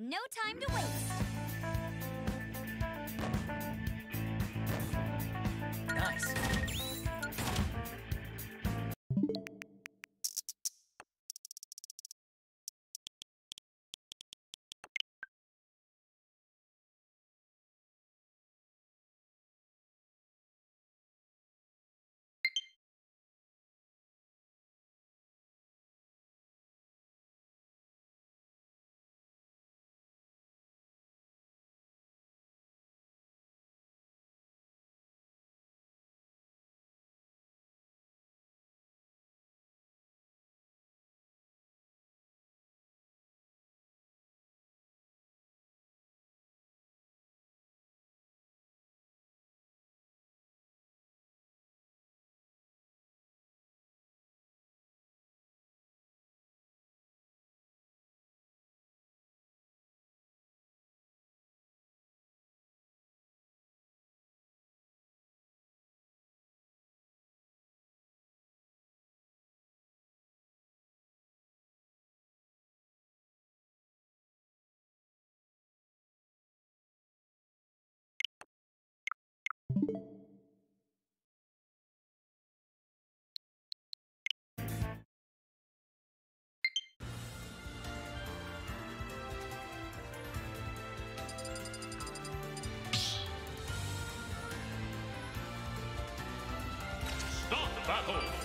No time to waste. Battle!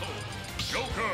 Battle, Joker!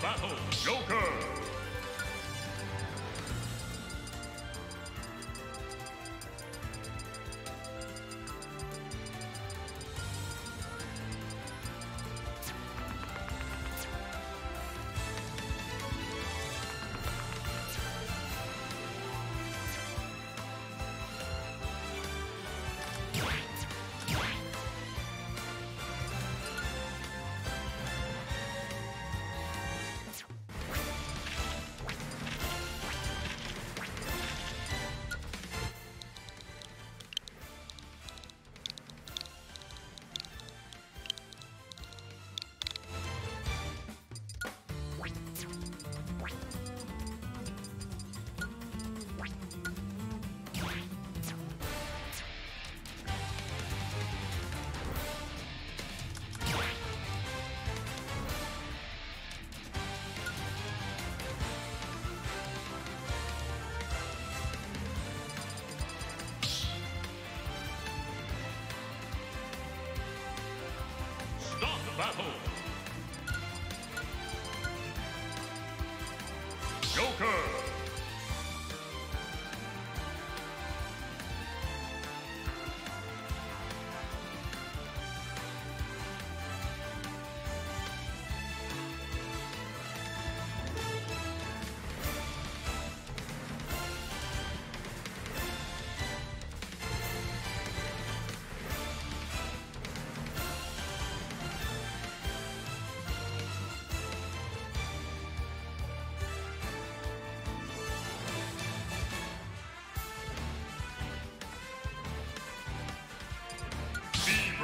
Battle. Joker.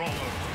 Brawler.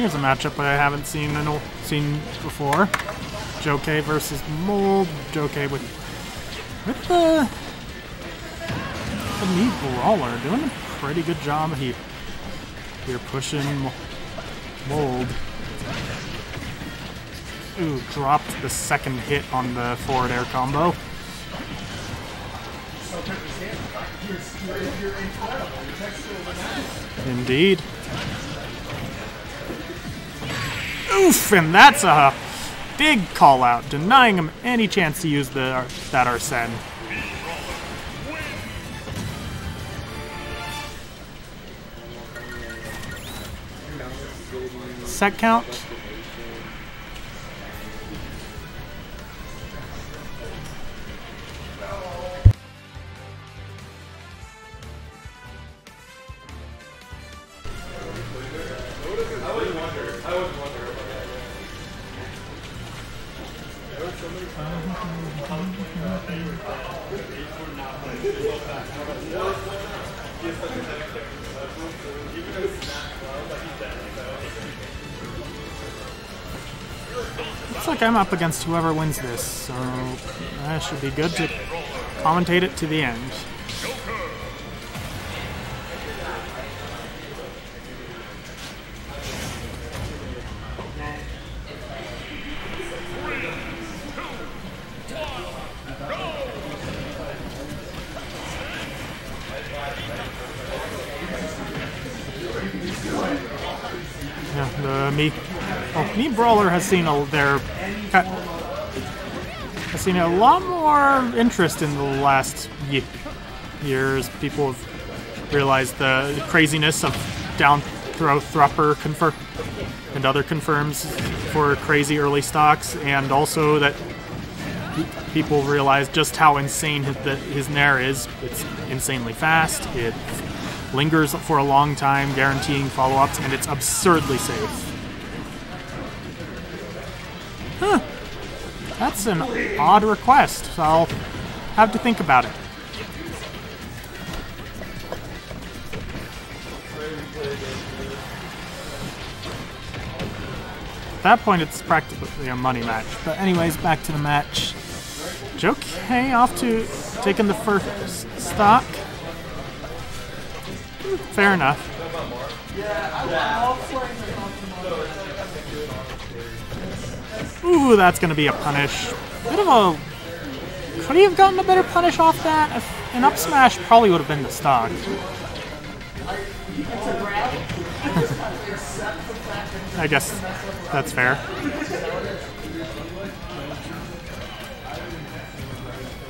Here's a matchup that I haven't seen in seen before. Joke versus Mold. Joke with with the the Mii Brawler doing a pretty good job here. Here pushing Mold. Ooh, dropped the second hit on the forward air combo. Indeed. Oof, and that's a big call out, denying him any chance to use the that Arsene. Set count. I'm up against whoever wins this, so that should be good to commentate it to the end. Brawler has seen a, their has seen a lot more interest in the last ye- years. People have realized the craziness of down throw thrupper confer- and other confirms for crazy early stocks, and also that people realize just how insane his, Nair is. It's insanely fast. It lingers for a long time, guaranteeing follow-ups, and it's absurdly safe. Huh. That's an odd request, so I'll have to think about it. At that point, it's practically a money match. But anyways, back to the match. Jokei off to taking the first stock. Fair enough. Ooh, that's gonna be a punish. Bit of a. Could he have gotten a better punish off that? If- An up smash probably would have been the stock. I guess that's fair.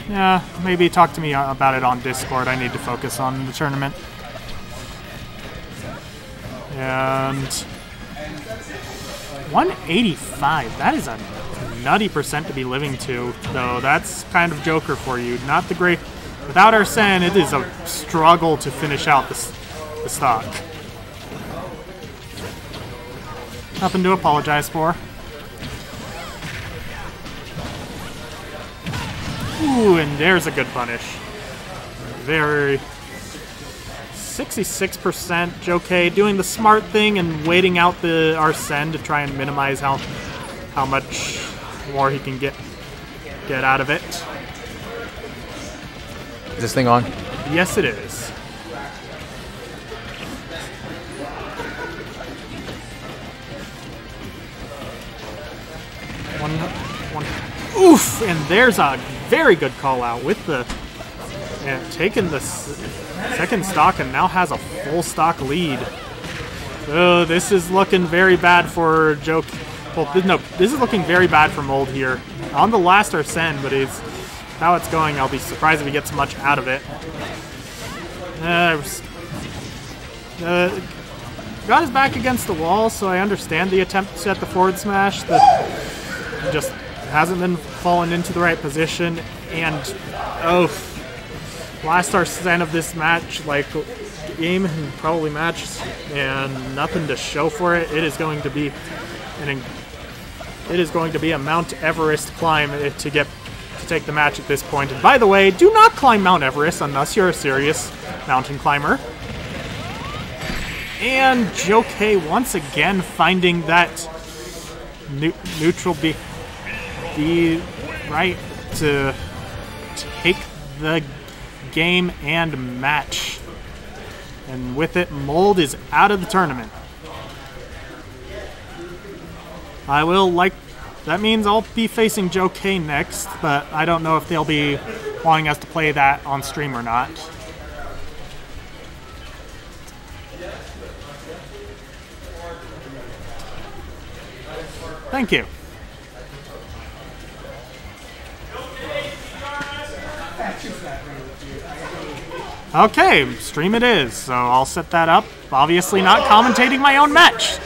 Yeah, maybe talk to me uh, about it on Discord. I need to focus on the tournament. And 185. That is a nutty percent to be living to, though. That's kind of Joker for you. Not the great. Without Arsene, it is a struggle to finish out the, the stock. Nothing to apologize for. Ooh, and there's a good punish. Very 66% Jokei doing the smart thing and waiting out the Arsene to try and minimize how how much more he can get get out of it. Is this thing on? Yes, it is. One, one. Oof! And there's a very good call out with the and taking the second stock and now has a full stock lead. Oh, this is looking very bad for Joke. Well, no, this is looking very bad for Mold here. On the last Arsene, but it's how it's going. I'll be surprised if he gets much out of it. Uh, uh, got his back against the wall, so I understand the attempt at the forward smash. The just hasn't been falling into the right position, and oh, last Arsene of this match, like game and probably match, and nothing to show for it. It is going to be an it is going to be a Mount Everest climb eh, to get to take the match at this point. And by the way, do not climb Mount Everest unless you're a serious mountain climber. And Jokei once again finding that neu- neutral be be right to take the game and match. And with it, Mold is out of the tournament. I will like. That means I'll be facing Joe K next, but I don't know if they'll be wanting us to play that on stream or not. Thank you. Okay, stream it is, so I'll set that up. Obviously not commentating my own match.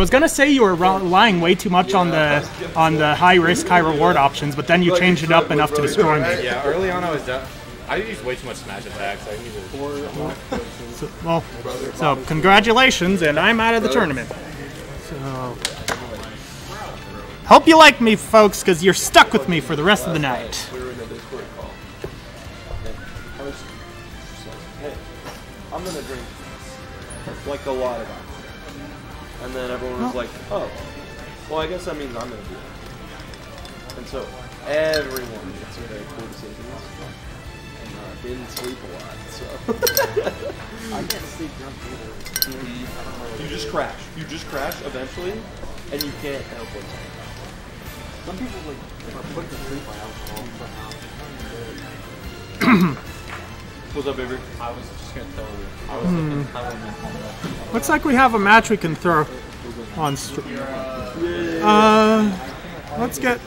Was gonna say you were relying way too much on the on the high risk, high reward options, but then you changed it up enough to destroy me. Yeah, early on I was done. I used way too much smash attacks. I need to. So, well, so congratulations, and I'm out of the tournament. So, hope you like me, folks, because you're stuck with me for the rest of the night. we were in a Discord call. And I was just like, hey, I'm gonna drink like a lot of alcohol. And then everyone was like, oh, well, I guess that means I'm gonna do it. And so everyone makes very cool decisions. And uh, didn't sleep a lot, so. I can't sleep drunk either. you just crash. You just crash eventually, and you can't help it. Some people like are put to sleep by alcohol somehow. What's up, baby? I was just gonna tell you. I was thinking how women Looks like we have a match we can throw on. Uh, let's get.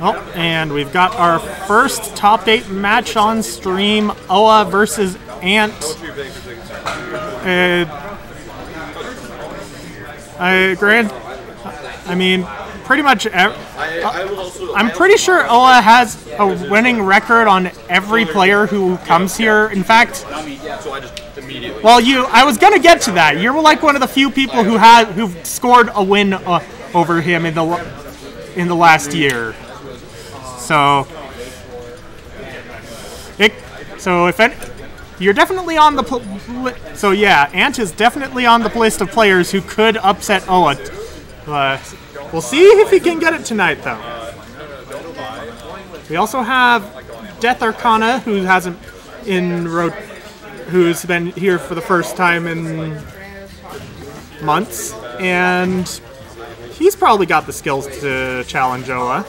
Oh, and we've got our first top eight match on stream: Oa versus Ant. Uh, I grant. I mean, pretty much. Ev- also. I'm pretty sure Oa has a winning record on every player who comes here. In fact, well, you. I was gonna get to that. You're like one of the few people who had who've scored a win uh, over him in the in the last year. So, it, so if any, you're definitely on the so yeah, Ant is definitely on the list of players who could upset Oa. Uh, we'll see if he can get it tonight, though. We also have Death Arcana, who hasn't in ro- who's been here for the first time in months, and he's probably got the skills to challenge Oa.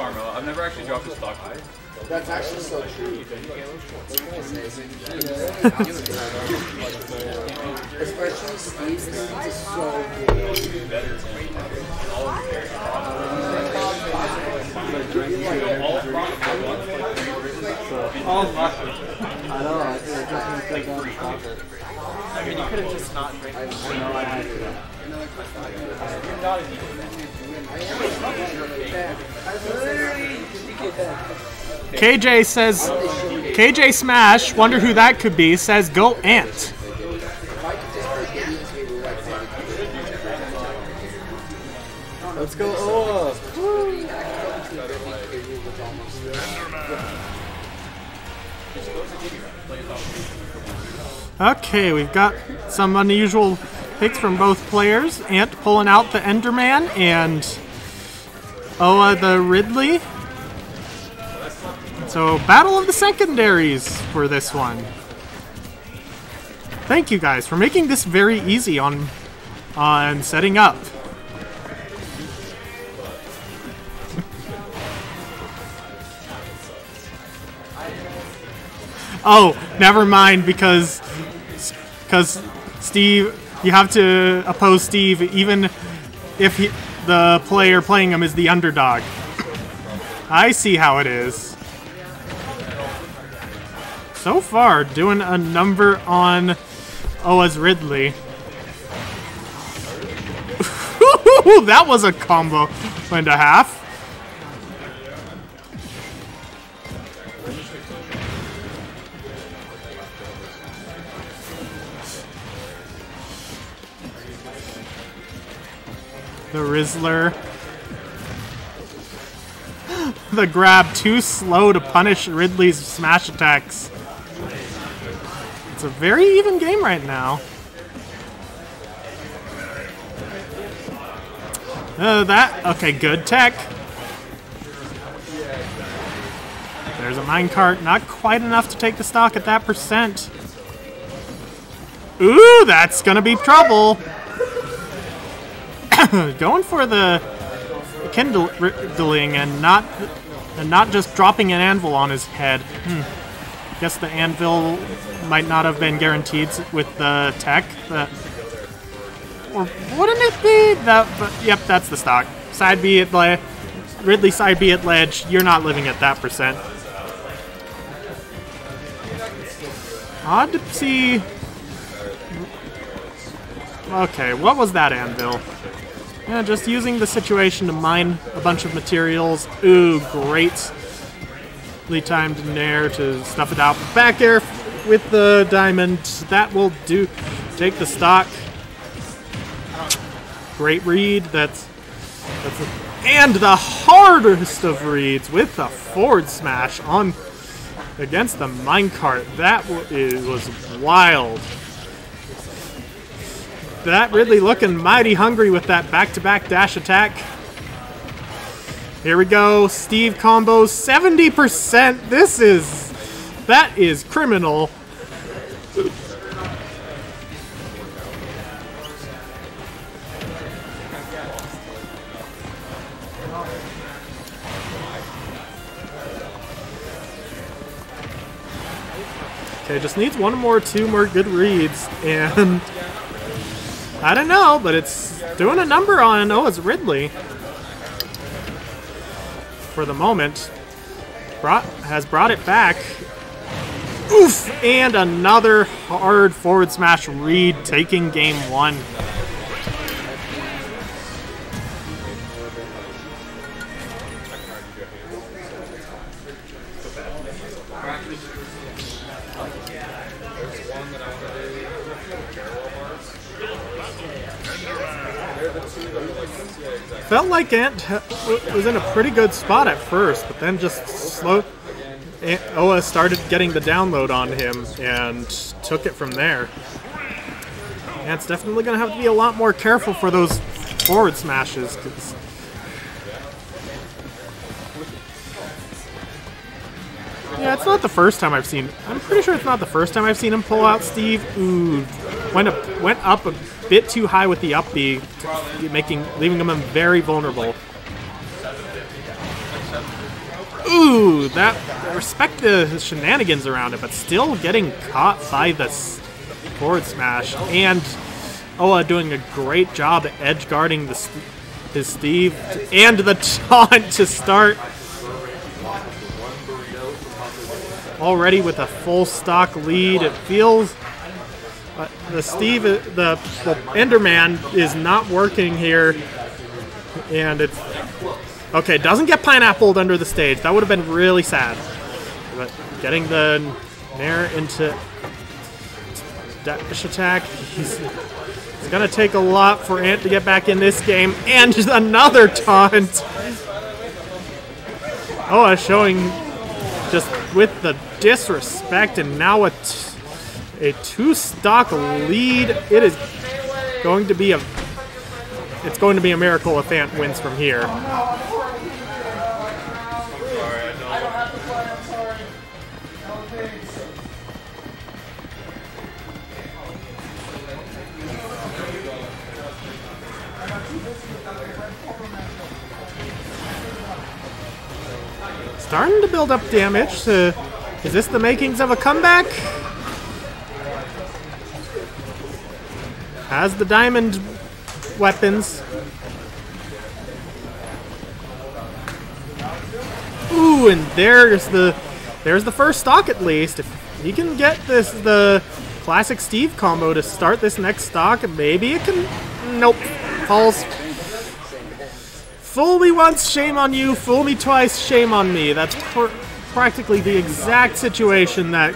Yeah, I farm out. I've never actually dropped a stock. That's actually so true. Especially Steve's things is so good. Oh my. I know, I think I just want to sit down and stop it. I mean, you could have just not drank. I, I know I had to. KJ says, KJ Smash, wonder who that could be, says go Ant. Let's go. Okay, we've got some unusual picks from both players. Ant pulling out the Enderman and Oa the Ridley. So, battle of the secondaries for this one. Thank you guys for making this very easy on on setting up. Oh, never mind because because Steve, you have to oppose Steve even if he, the player playing him is the underdog. I see how it is. So far, doing a number on Oa's Ridley. that was a combo and a half. The Rizzler. the grab too slow to punish Ridley's smash attacks. It's a very even game right now. Uh, that okay, good tech. There's a minecart, not quite enough to take the stock at that percent. Ooh, that's gonna be trouble. Going for the kindling and not and not just dropping an anvil on his head. Hmm. Guess the anvil might not have been guaranteed with the tech. The, or wouldn't it be? That, but, yep, that's the stock. Side B at ledge. Ridley side B at ledge. You're not living at that percent. Odd to see. Okay, what was that anvil? Yeah, just using the situation to mine a bunch of materials. Ooh, great. Timed nair to stuff it out. Back air with the diamond. That will do. Take the stock. Great read. That's that's a, and the hardest of reads with the forward smash on against the minecart. That was wild. That Ridley looking mighty hungry with that back-to-back dash attack. Here we go. Steve combos 70%. This is that is criminal. Okay, just needs one more, two more good reads, and I don't know, but it's doing a number on Oh, it's Ridley for the moment. Brought has brought it back. Oof! And another hard forward smash read, taking game one. Felt like Ant was in a pretty good spot at first, but then just slow. Oa started getting the download on him and took it from there. Ant's definitely going to have to be a lot more careful for those forward smashes. 'cause- Yeah, it's not the first time I've seen. I'm pretty sure it's not the first time I've seen him pull out Steve. Ooh, went up, went up a bit too high with the up B, making leaving him very vulnerable. Ooh, that respect the shenanigans around it, but still getting caught by the forward smash and Oa doing a great job edge guarding the, his Steve and the taunt to start. already with a full stock lead. It feels the Steve, uh, the, the Enderman is not working here, and it's okay. Doesn't get pineappled under the stage. That would have been really sad. But getting the Nair into dash attack, he's, it's gonna take a lot for Ant to get back in this game, and just another taunt. Oh, uh, showing just with the disrespect, and now t- a two stock lead. It is going to be a it's going to be a miracle if Ant wins from here. Starting to build up damage. Is this the makings of a comeback? Has the diamond weapons. Ooh, and there's the there's the first stock at least. If he can get this the classic Steve combo to start this next stock, maybe it can. Nope, falls. Fool me once, shame on you. Fool me twice, shame on me. That's pr practically the exact situation that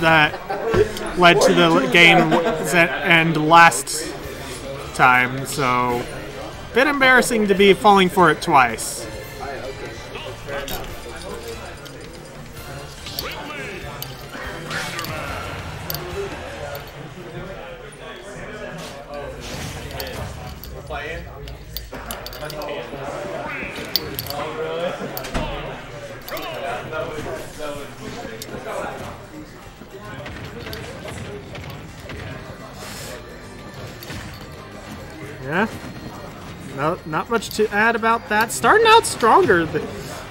that led to the game end last time. So, bit embarrassing to be falling for it twice. No, not much to add about that. Starting out stronger.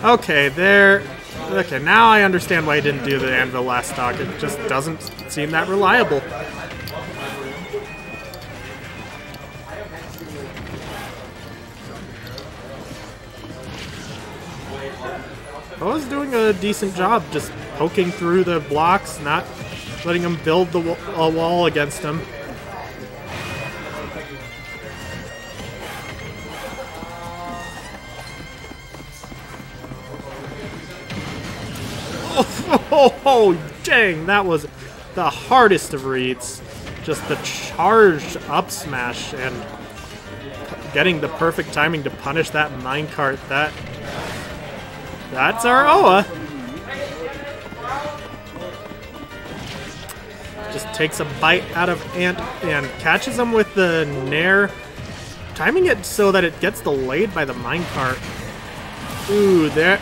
Okay, there. Okay, now I understand why he didn't do the anvil last stock. It just doesn't seem that reliable. I was doing a decent job just poking through the blocks, not letting him build the a wall against him. Oh, dang, that was the hardest of reads. Just the charged up smash and getting the perfect timing to punish that minecart. That that's our Oa. Just takes a bite out of Ant and catches him with the Nair, timing it so that it gets delayed by the minecart. Ooh, there.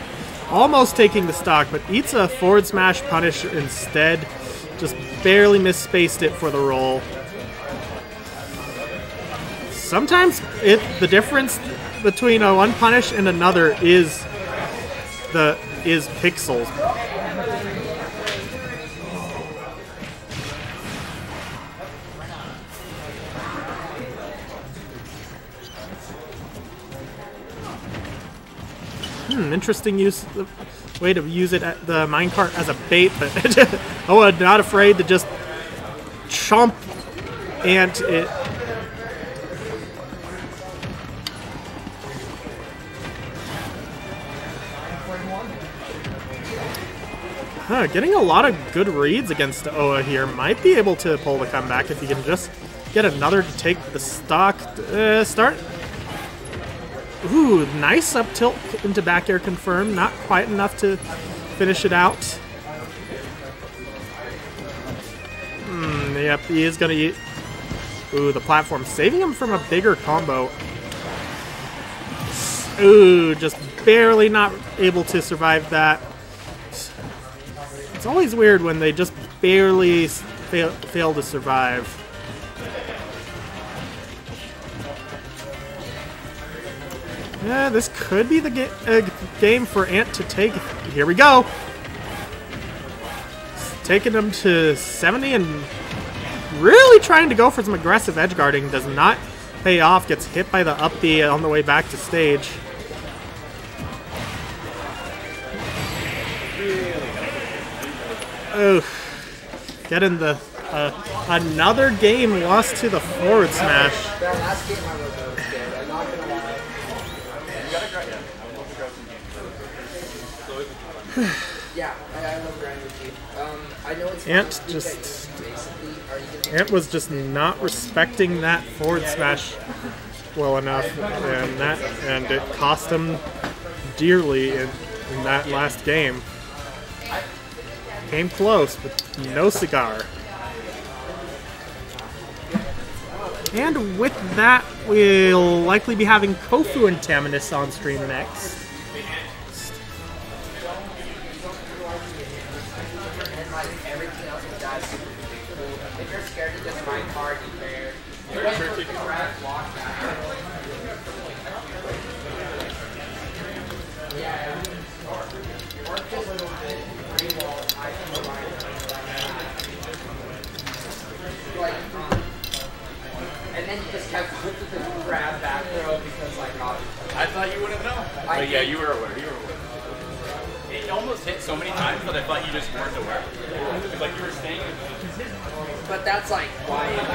Almost taking the stock, but eats a forward smash punish instead. Just barely misspaced it for the roll. Sometimes it the difference between a one punish and another is the is pixels. Hmm, interesting use way to use it at the minecart as a bait, but I'm not afraid to just chomp and it. Huh, getting a lot of good reads against Oa here. Might be able to pull the comeback if he can just get another to take the stock. Uh, start Ooh, nice up tilt into back air confirm. Not quite enough to finish it out. Hmm, yep, he is going to eat. Ooh, the platform. Saving him from a bigger combo. Ooh, just barely not able to survive that. It's always weird when they just barely fail, fail to survive. Yeah, this could be the ga uh, game for Ant to take. Here we go. Taking him to 70 and really trying to go for some aggressive edge guarding. Does not pay off. Gets hit by the up B on the way back to stage. Oof. Getting the uh, another game lost to the forward smash. That last game I was, I was scared. I'm not gonna lie. Yeah, I, I love grinding with you. Um, I know it's Ant just- because basically, are you gonna Ant was just not respecting that forward smash well enough, and that and it cost him dearly in, in that last game. Came close, but no cigar. And with that, we'll likely be having Kofu and Taminus on stream next. Just find hard, you fair. You guys put the grab block back. Yeah. Or just free wall. I can remind Like, um, and then you just kept with the grab back throw because like obviously. I thought you wouldn't know. I But yeah, you were aware. You were aware. It almost hit so many times that I thought you just weren't aware. It's like you were staying. But that's like why it is.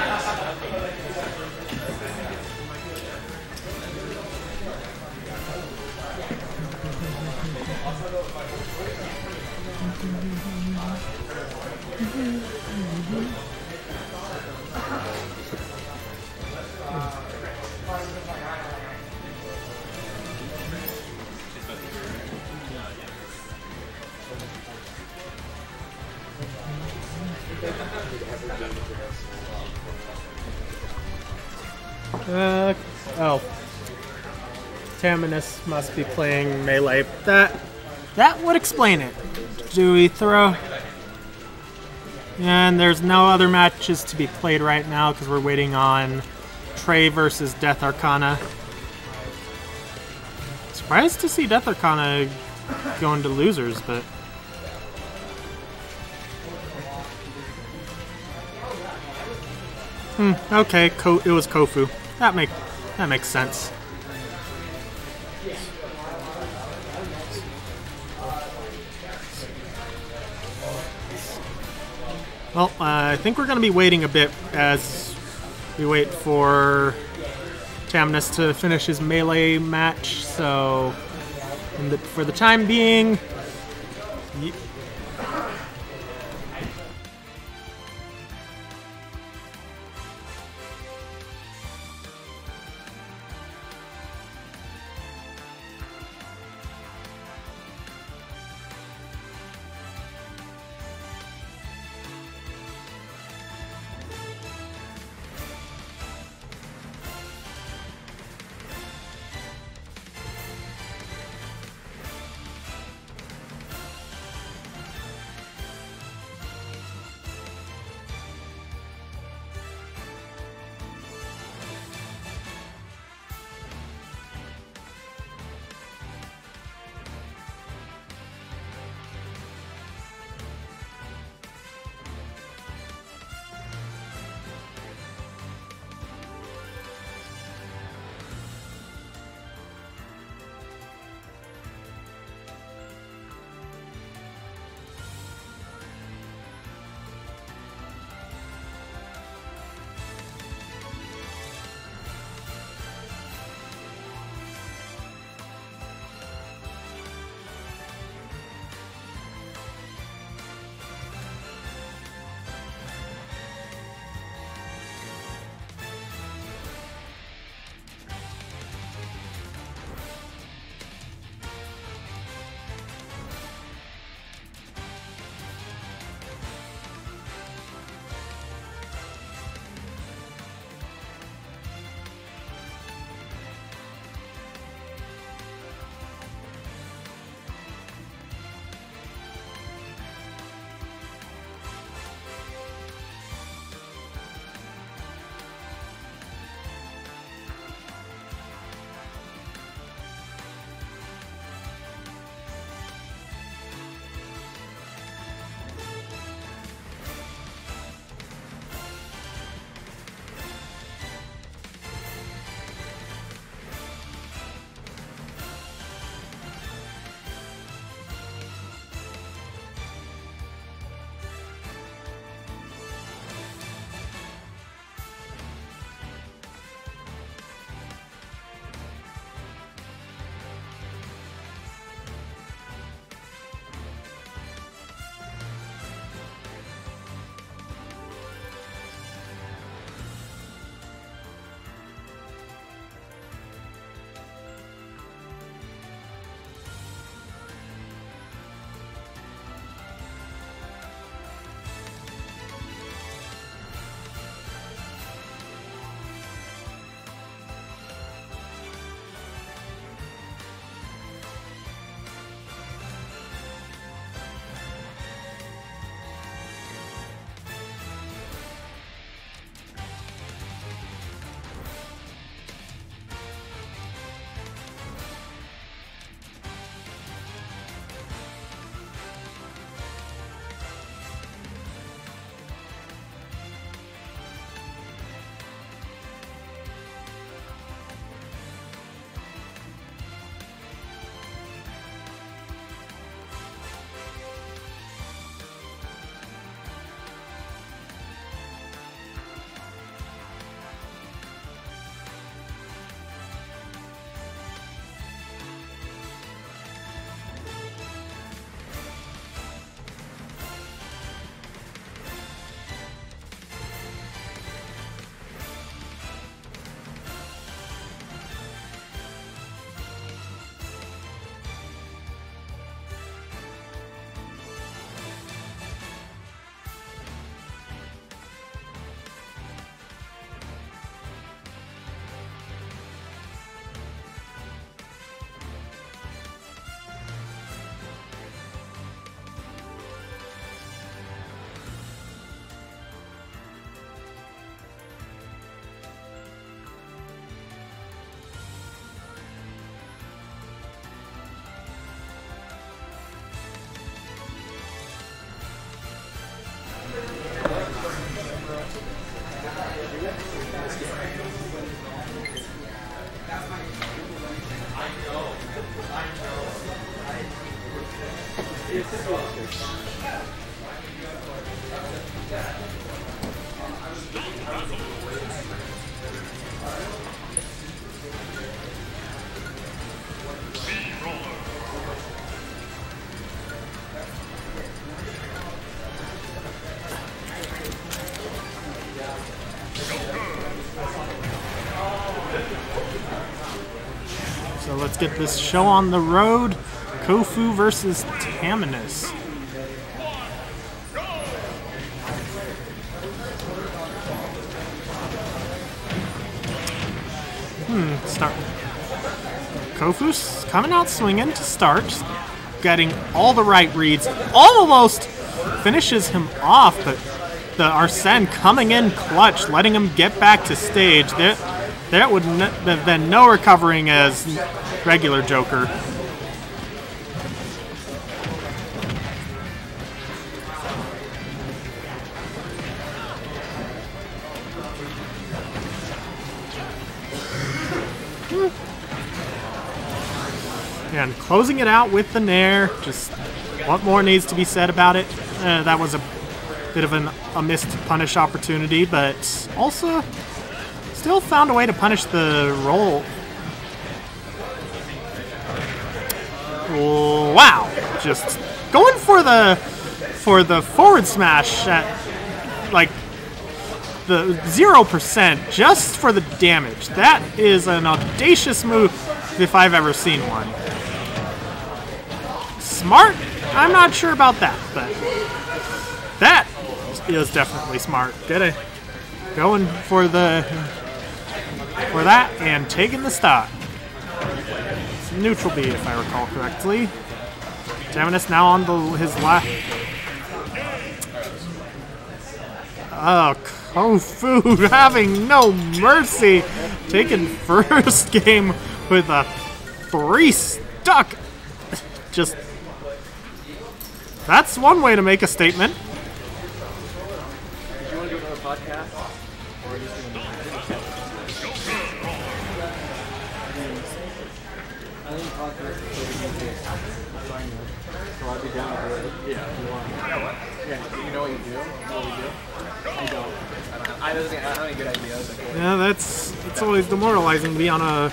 Uh, oh. Taminus must be playing melee. That that would explain it. Do we throw? And there's no other matches to be played right now because we're waiting on Trey versus Death Arcana. Surprised to see Death Arcana going to losers, but Hmm, okay, it was Kofu. That make that makes sense. Well, uh, I think we're going to be waiting a bit as we wait for Taminus to finish his melee match. So, the, for the time being, So let's get this show on the road. Kofu versus Taminus. Hmm, start. Kofu's coming out swinging to start, getting all the right reads, almost finishes him off, but the Arsene coming in clutch, letting him get back to stage. There, there would n- have been no recovering as regular Joker. Closing it out with the Nair. Just what more needs to be said about it? Uh, that was a bit of an, a missed punish opportunity, but also still found a way to punish the roll. Wow! Just going for the for the forward smash at like the zero percent just for the damage. That is an audacious move if I've ever seen one. Smart? I'm not sure about that, but that is definitely smart. Did I? Going for the for that and taking the stock. It's neutral B if I recall correctly. Taminus now on the his left. Oh, Kofu having no mercy. Taking first game with a three stuck. Just that's one way to make a statement. Did you want to do another podcast? Or sign with. So I'd be down. Yeah, you want. You? Yeah, you know what you do? Do? Yeah, that's it's always demoralizing to be on a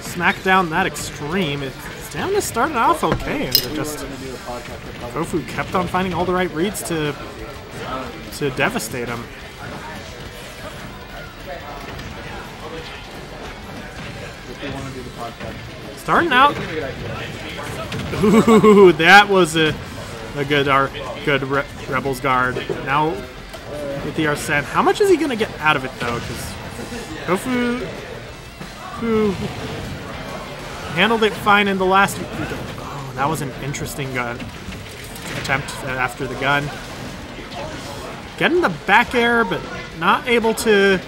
SmackDown that extreme. It's Stamina started off okay, and just we're going to do a podcast with probably Kofu kept on finding all the right reads to to devastate him. if you want to do the podcast. Starting out, Give me a good idea. ooh, that was a a good ar- good re- Rebel's Guard. Now with the Arsene, how much is he gonna get out of it though? Because Kofu, who handled it fine in the last. Oh, that was an interesting gun attempt after the gun. Getting the back air, but not able to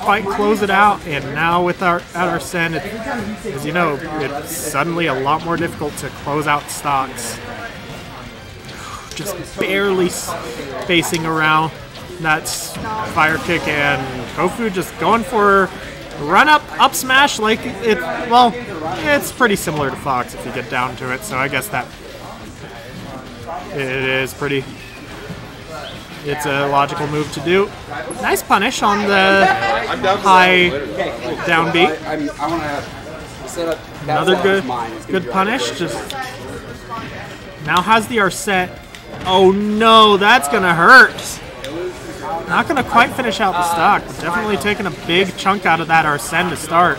quite close it out. And now with our at Arsene, it, as you know, it's suddenly a lot more difficult to close out stocks. Just barely spacing around that fire kick, and Kofu just going for run up up smash like it. Well, it's pretty similar to Fox if you get down to it. So I guess that it is pretty. It's a logical move to do. Nice punish on the I'm down for high down beat. I, I'm, I want to have set up. that's Another good. Good punish. Just now has the Arsene. Oh no, that's gonna hurt. Not gonna quite finish out the stock, but definitely taking a big chunk out of that Arsene to start.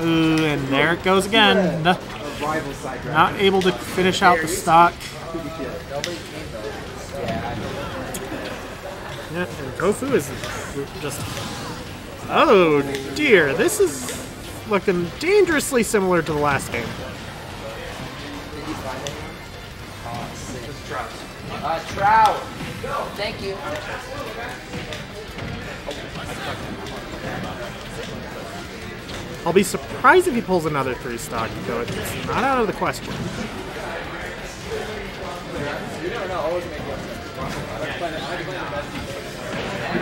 Ooh, and there it goes again. Not able to finish out the stock. Yeah, and Kofu is just. Oh dear, this is looking dangerously similar to the last game. Uh, Trout. Thank you. I'll be surprised if he pulls another three stock, though it's not out of the question.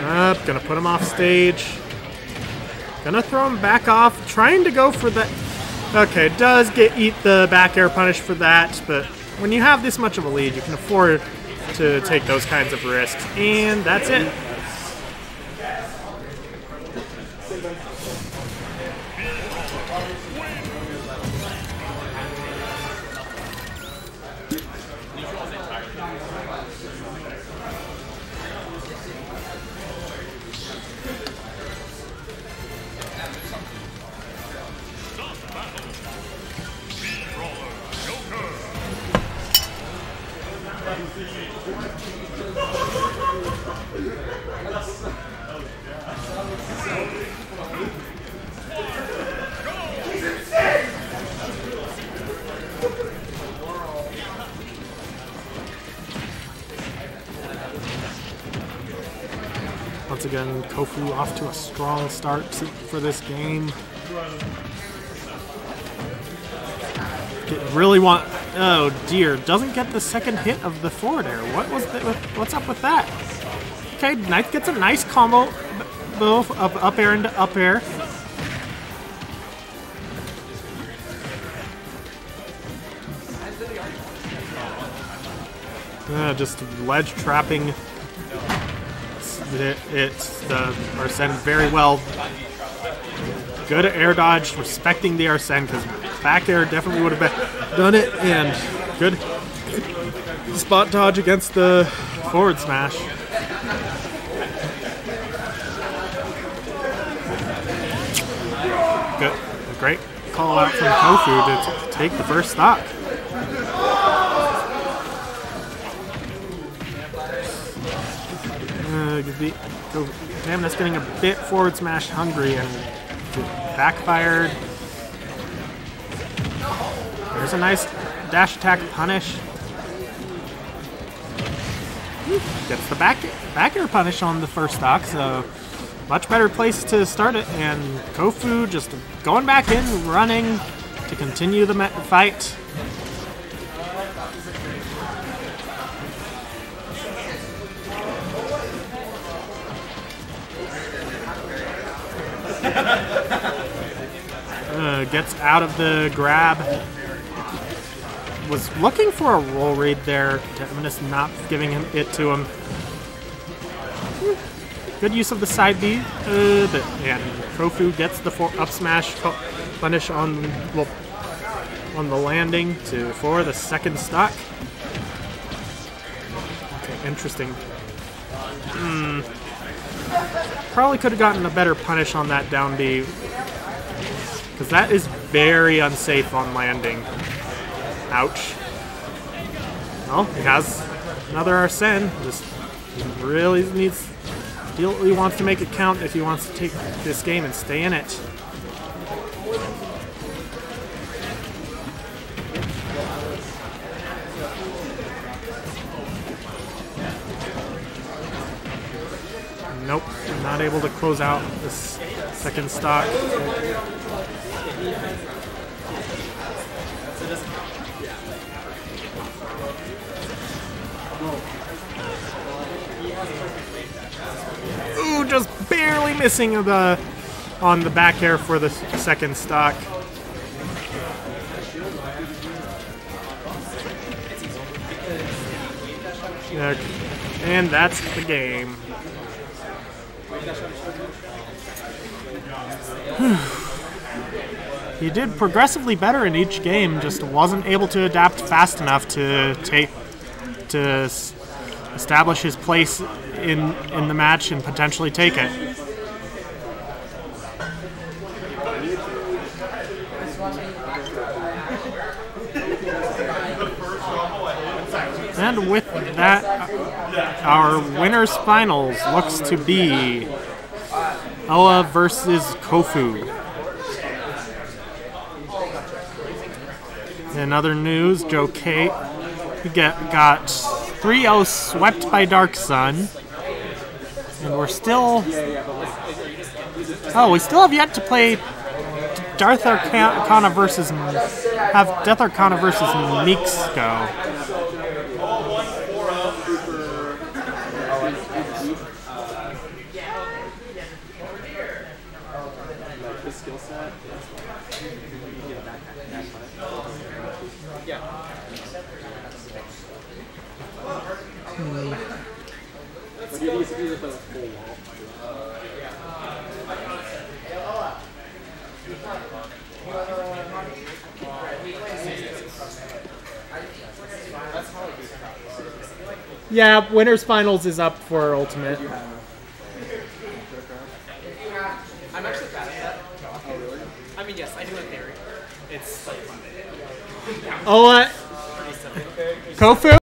Up, gonna put him off stage. Gonna throw him back off, trying to go for that. Okay, does get eat the back air punish for that, but when you have this much of a lead, you can afford to take those kinds of risks. And that's it. Strong start for this game. Really want. Oh dear, doesn't get the second hit of the forward air. What was the, What's up with that? Okay, Knight gets a nice combo, both of up air into up air. Uh, just ledge trapping it, it's the Arsene very well. Good air dodge, respecting the Arsene because back air definitely would have done it, and good spot dodge against the forward smash. Good, great call out from Kofu to take the first stock. Go, damn, that's getting a bit forward smash hungry and backfired. There's a nice dash attack punish. Gets the back back air punish on the first stock, so much better place to start it. And Kofu just going back in, running to continue the fight. Uh, gets out of the grab. Was looking for a roll read there. Taminus not giving him it to him. Good use of the side B. Uh, but, and Kofu gets the for- up smash punish on well, on the landing to for the second stock. Okay, interesting. Hmm. Probably could have gotten a better punish on that down B. Because that is very unsafe on landing. Ouch. Well, he has another Arsene. Just really needs. He wants to make it count if he wants to take this game and stay in it. Nope, not able to close out this second stock. Ooh, just barely missing the on the back air for the second stock. And that's the game. Hmm. he did progressively better in each game, just wasn't able to adapt fast enough to take to establish his place in in the match and potentially take it. And with that, our winners finals looks to be Ella versus Kofu. In other news, Joe Kate get, got 3 0 swept by Dark Sun. And we're still. Oh, we still have yet to play Darth Arcana versus. Have Death Arcana versus Meeks go. his skill set is like you get a back back fight. Yeah. But he needs a full wall. Yeah, winners finals is up for ultimate. I'm actually bad at that. Oh, really? I mean, yes, I do in theory. It's like fun. Oh, uh, Kofu.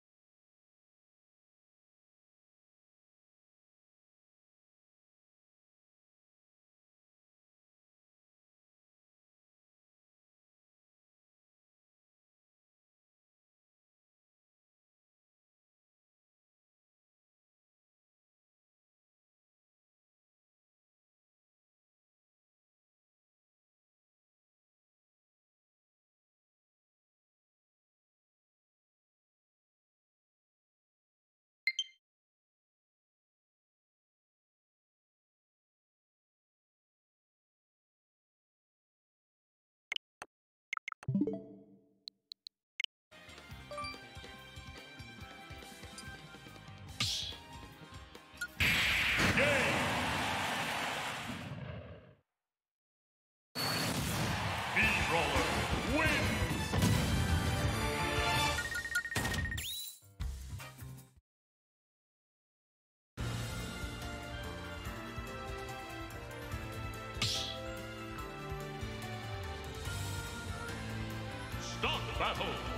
Stop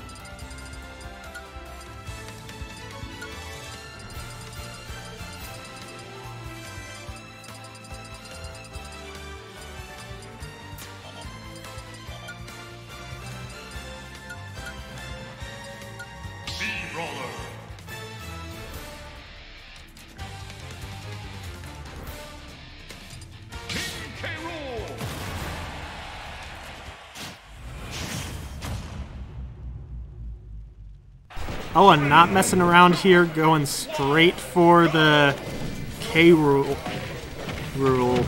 Oh, and not messing around here, going straight for the K Rool. Rule.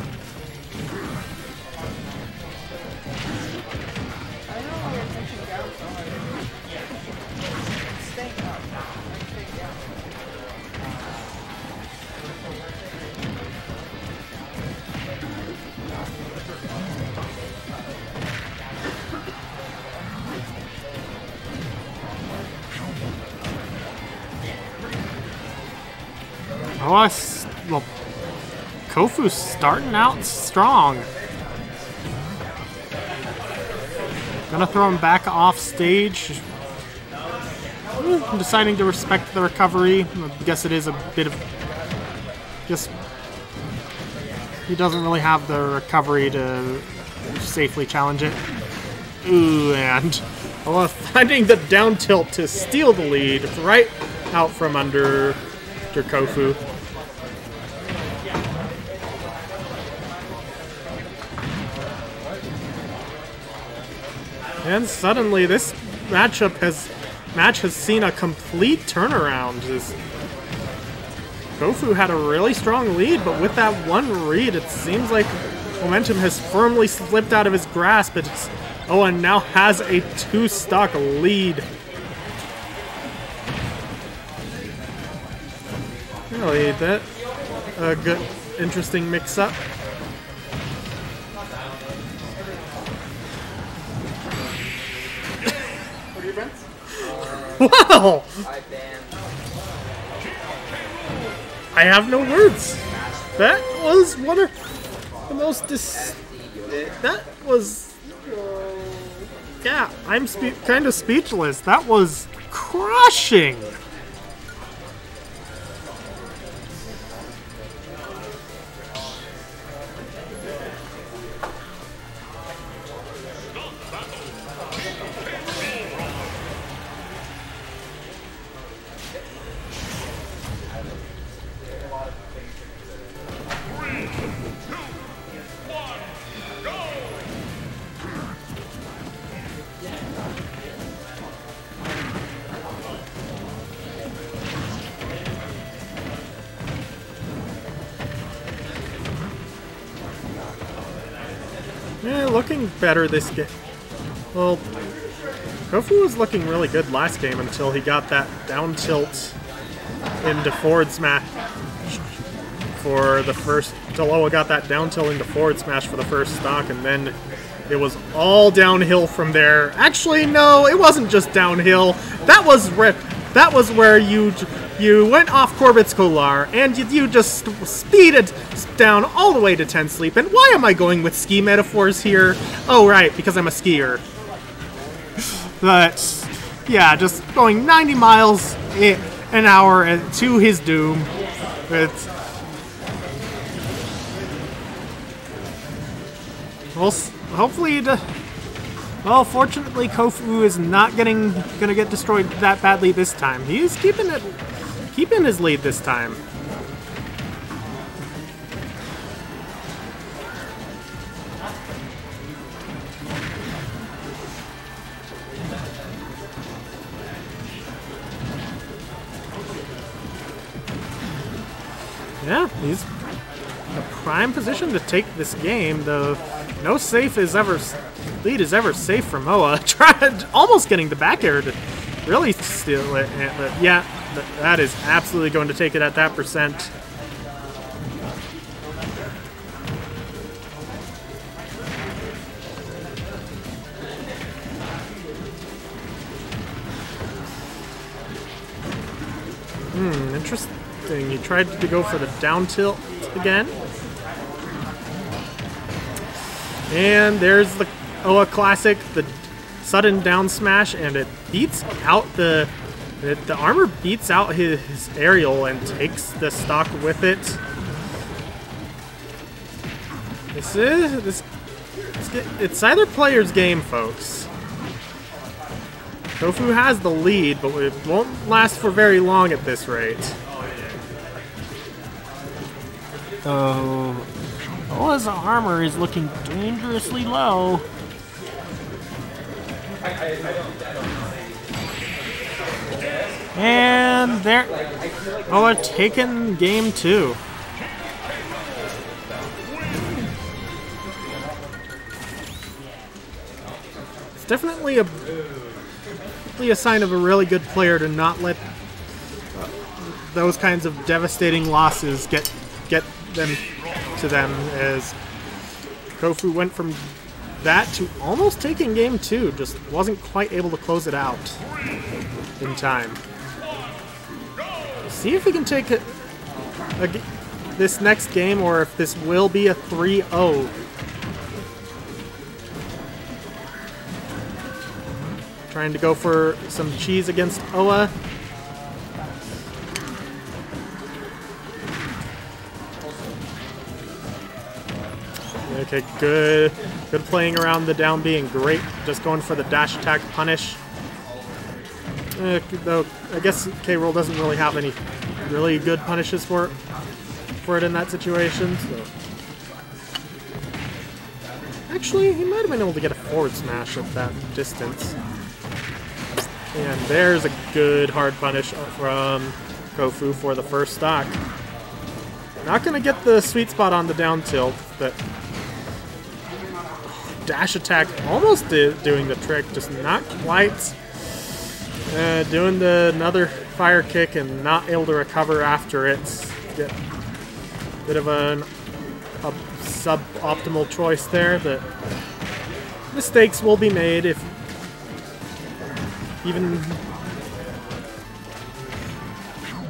Starting out strong. Gonna throw him back off stage. I'm deciding to respect the recovery. I guess it is a bit of. Just. He doesn't really have the recovery to safely challenge it. Ooh, and. Oh, finding the down tilt to steal the lead right out from under Kofu. And suddenly, this matchup has match has seen a complete turnaround. As Kofu had a really strong lead, but with that one read, it seems like momentum has firmly slipped out of his grasp. It's Owen oh, now has a two-stock lead. Really, that a good, interesting mix-up. Wow! I have no words. That was one of the most dis. That was. Yeah, I'm kind of speechless. That was crushing. Better this game. Well, Kofu was looking really good last game until he got that down tilt into forward smash for the first. Until got that down tilt into forward smash for the first stock, and then it was all downhill from there. Actually, no, it wasn't just downhill. That was rip. That was where you you went off Corbet's Couloir and you, you just speeded down all the way to 10 sleep. And why am I going with ski metaphors here? Oh, right, because I'm a skier. But yeah, just going 90 miles an hour and to his doom. It's well, hopefully, it, uh, well, fortunately, Kofu is not getting gonna get destroyed that badly this time. He's keeping it, keeping his lead this time. Yeah, he's prime position to take this game, though no safe is ever lead is ever safe from Moa. Tried almost getting the back air to really steal it, but yeah, that is absolutely going to take it at that percent. Hmm, interesting. He tried to go for the down tilt again. And there's the Oa Classic, the sudden down smash, and it beats out the it, the armor beats out his, his aerial and takes the stock with it. This is this. It's either player's game, folks. Kofu has the lead, but it won't last for very long at this rate. Oh, Oa's armor is looking dangerously low. And there, Oa taken game two. It's definitely a definitely a sign of a really good player to not let uh, those kinds of devastating losses get get them to them as Kofu went from that to almost taking game two, just wasn't quite able to close it out in time. See if he can take a, a this next game or if this will be a 3-0. Trying to go for some cheese against Oa. Okay, good. Good playing around the down being great. Just going for the dash attack punish. Eh, though, I guess K. Rool doesn't really have any really good punishes for it, for it in that situation. So. Actually, he might have been able to get a forward smash at that distance. And there's a good hard punish from Kofu for the first stock. Not gonna get the sweet spot on the down tilt, but dash attack almost did, doing the trick, just not quite. Uh, doing the another fire kick and not able to recover after it. Get bit of an, a suboptimal choice there, but mistakes will be made if even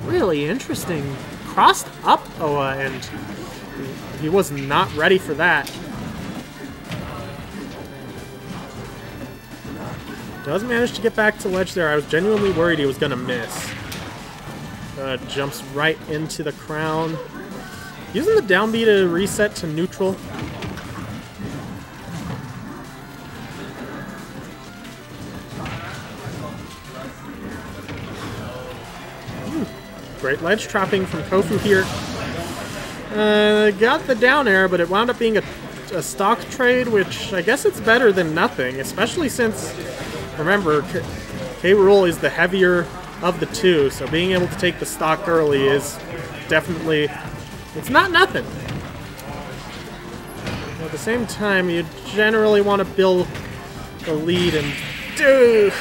really interesting crossed up Oa and he was not ready for that. Does manage to get back to ledge there. I was genuinely worried he was gonna miss. Uh, jumps right into the crown. Using the down B to reset to neutral. Hmm. Great ledge trapping from Kofu here. Uh, got the down air, but it wound up being a, a stock trade, which I guess it's better than nothing, especially since, remember, K. Rool is the heavier of the two, so being able to take the stock early is definitely, it's not nothing. At the same time, you generally want to build the lead and do.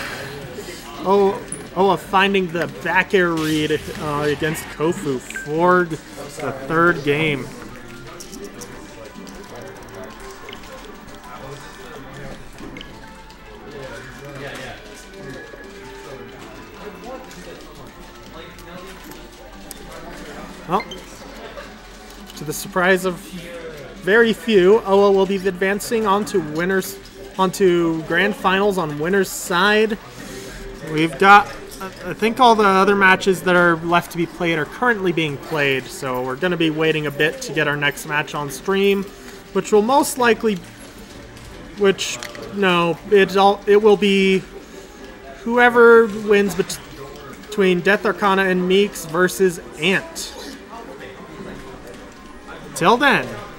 Oh, oh, finding the back air read uh, against Kofu for the third game. Well, to the surprise of very few, Oa will be advancing onto winners, onto grand finals on winners side. We've got, I think all the other matches that are left to be played are currently being played, so we're going to be waiting a bit to get our next match on stream, which will most likely, which no, it all it will be whoever wins bet- between Death Arcana and Meeks versus Ant. Till then.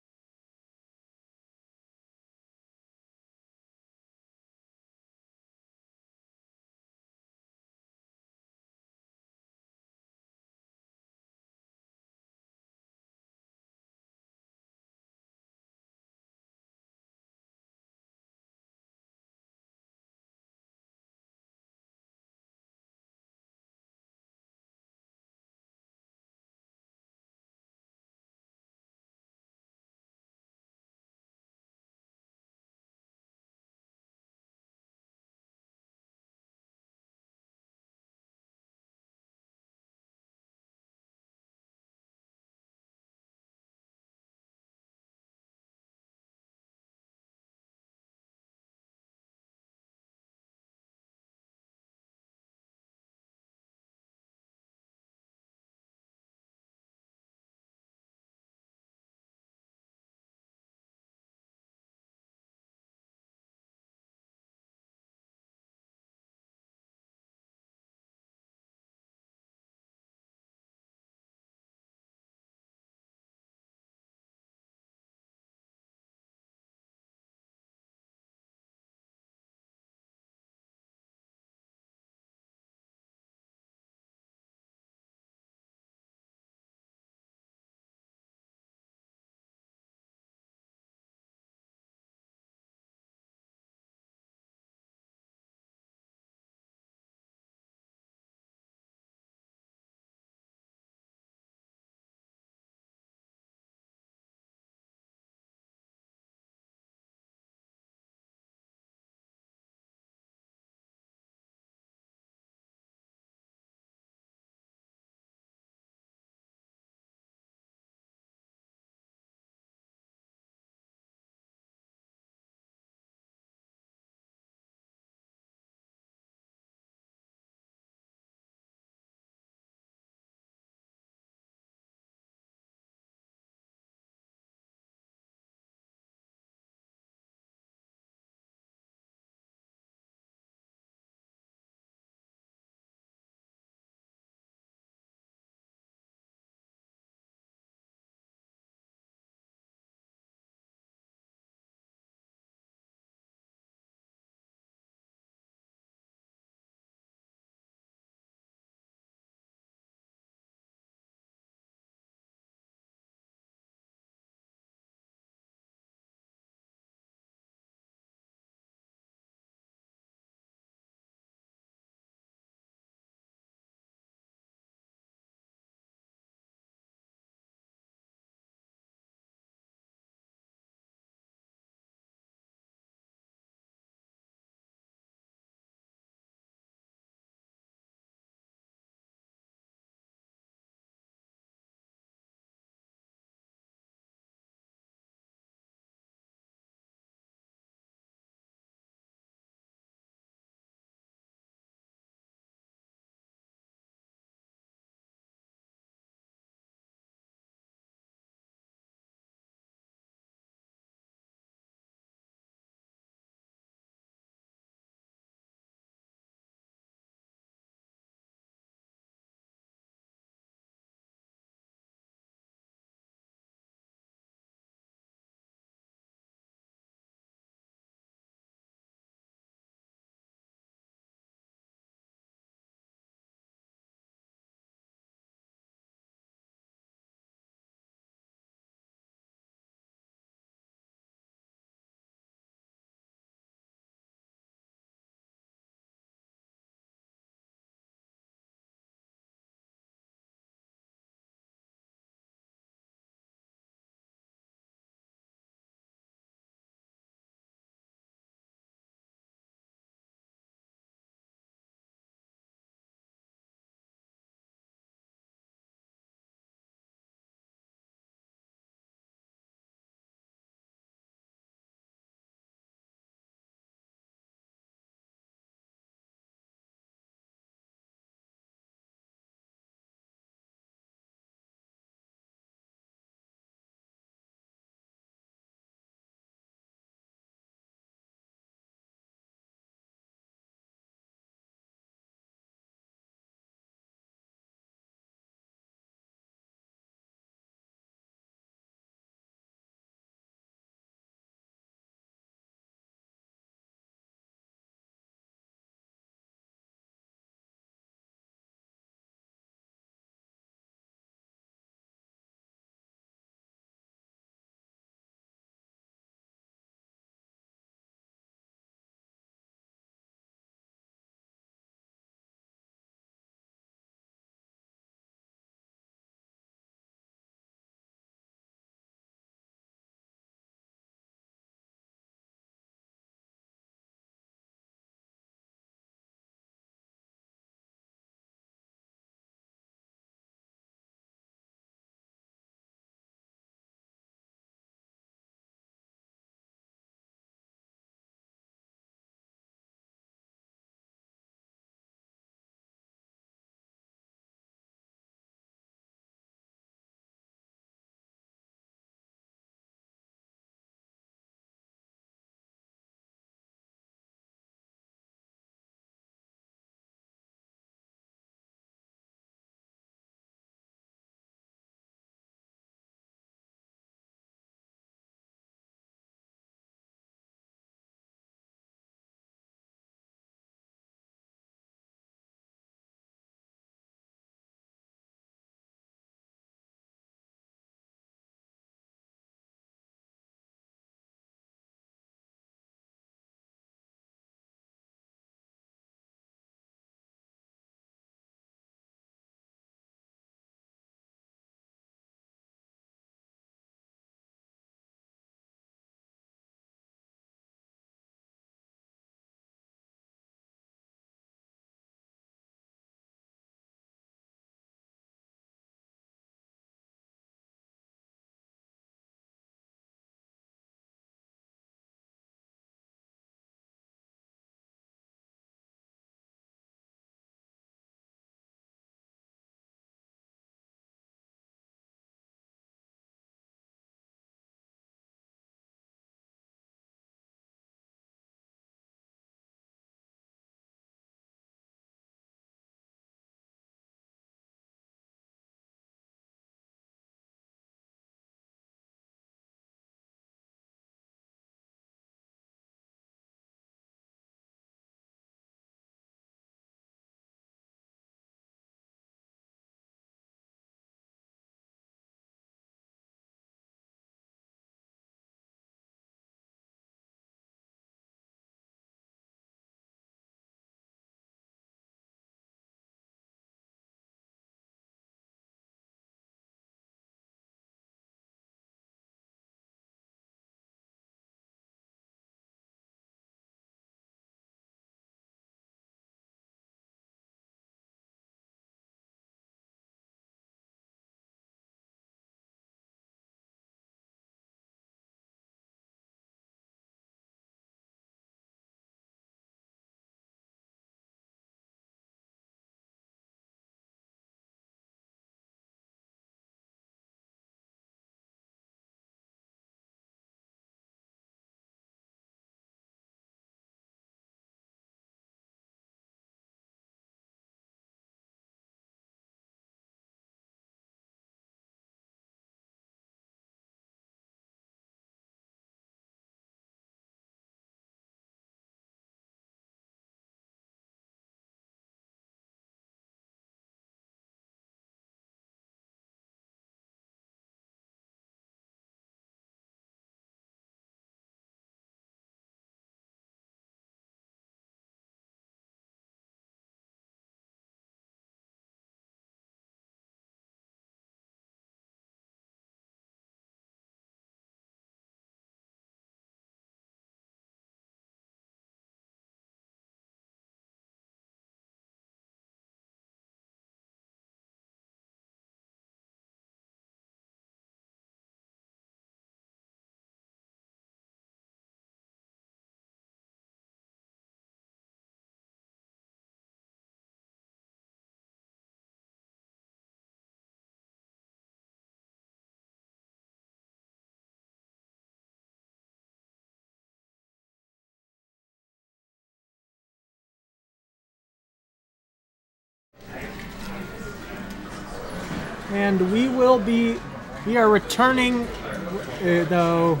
And we will be, we are returning, uh, though.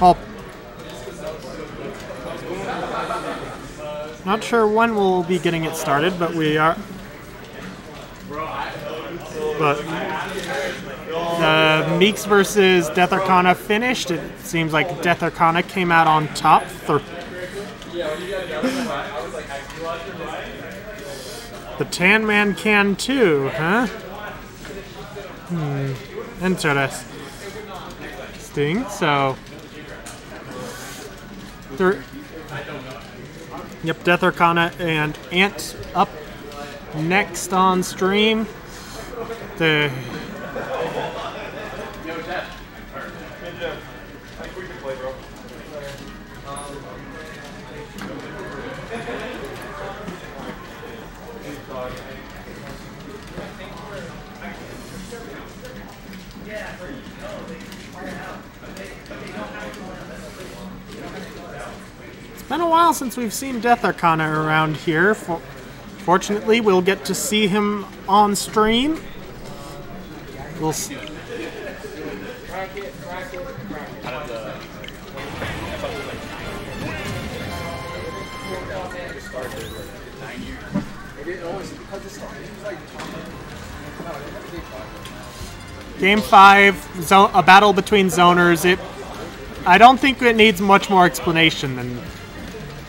Oh. Not sure when we'll be getting it started, but we are. But the Meeks versus Death Arcana finished. It seems like Death Arcana came out on top. Th- the Tan Man can too, huh? Hmm. Interesting. So. Yep, Death Arcana and Ant up next on stream. The been a while since we've seen Death Arcana around here. For, fortunately, we'll get to see him on stream. We'll see. Game five, a battle between zoners. It, I don't think it needs much more explanation than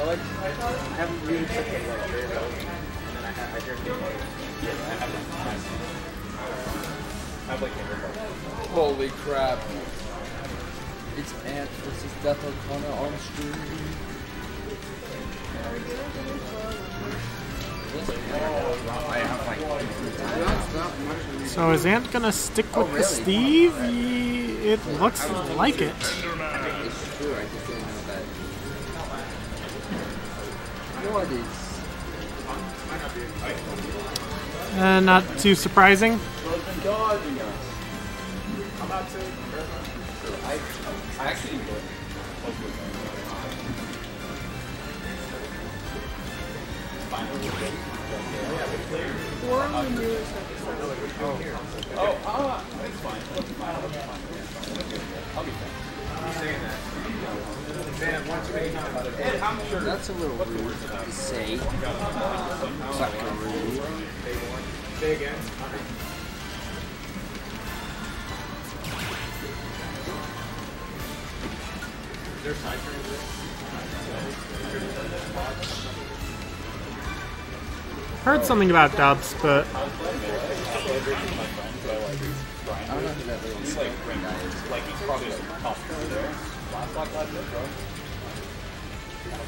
Well, like, I haven't really took it like very well. And then I have, I heard it like, yeah, I have like, I have like a Holy crap. It's Ant versus Death Arcana on stream. so is Ant gonna stick with oh, the Steve? Ye- It looks like it. Uh, not too surprising. dodging us. I'm not saying. I, I actually enjoy it. Oh, ah, it's fine. I'll be fine. I'm saying that. Man, once you make about it, and I'm sure That's a little rude to say. Buckaroo. Say again. Heard something about dubs, but I don't know who that little like, guy is. Like he's probably three there. Last block last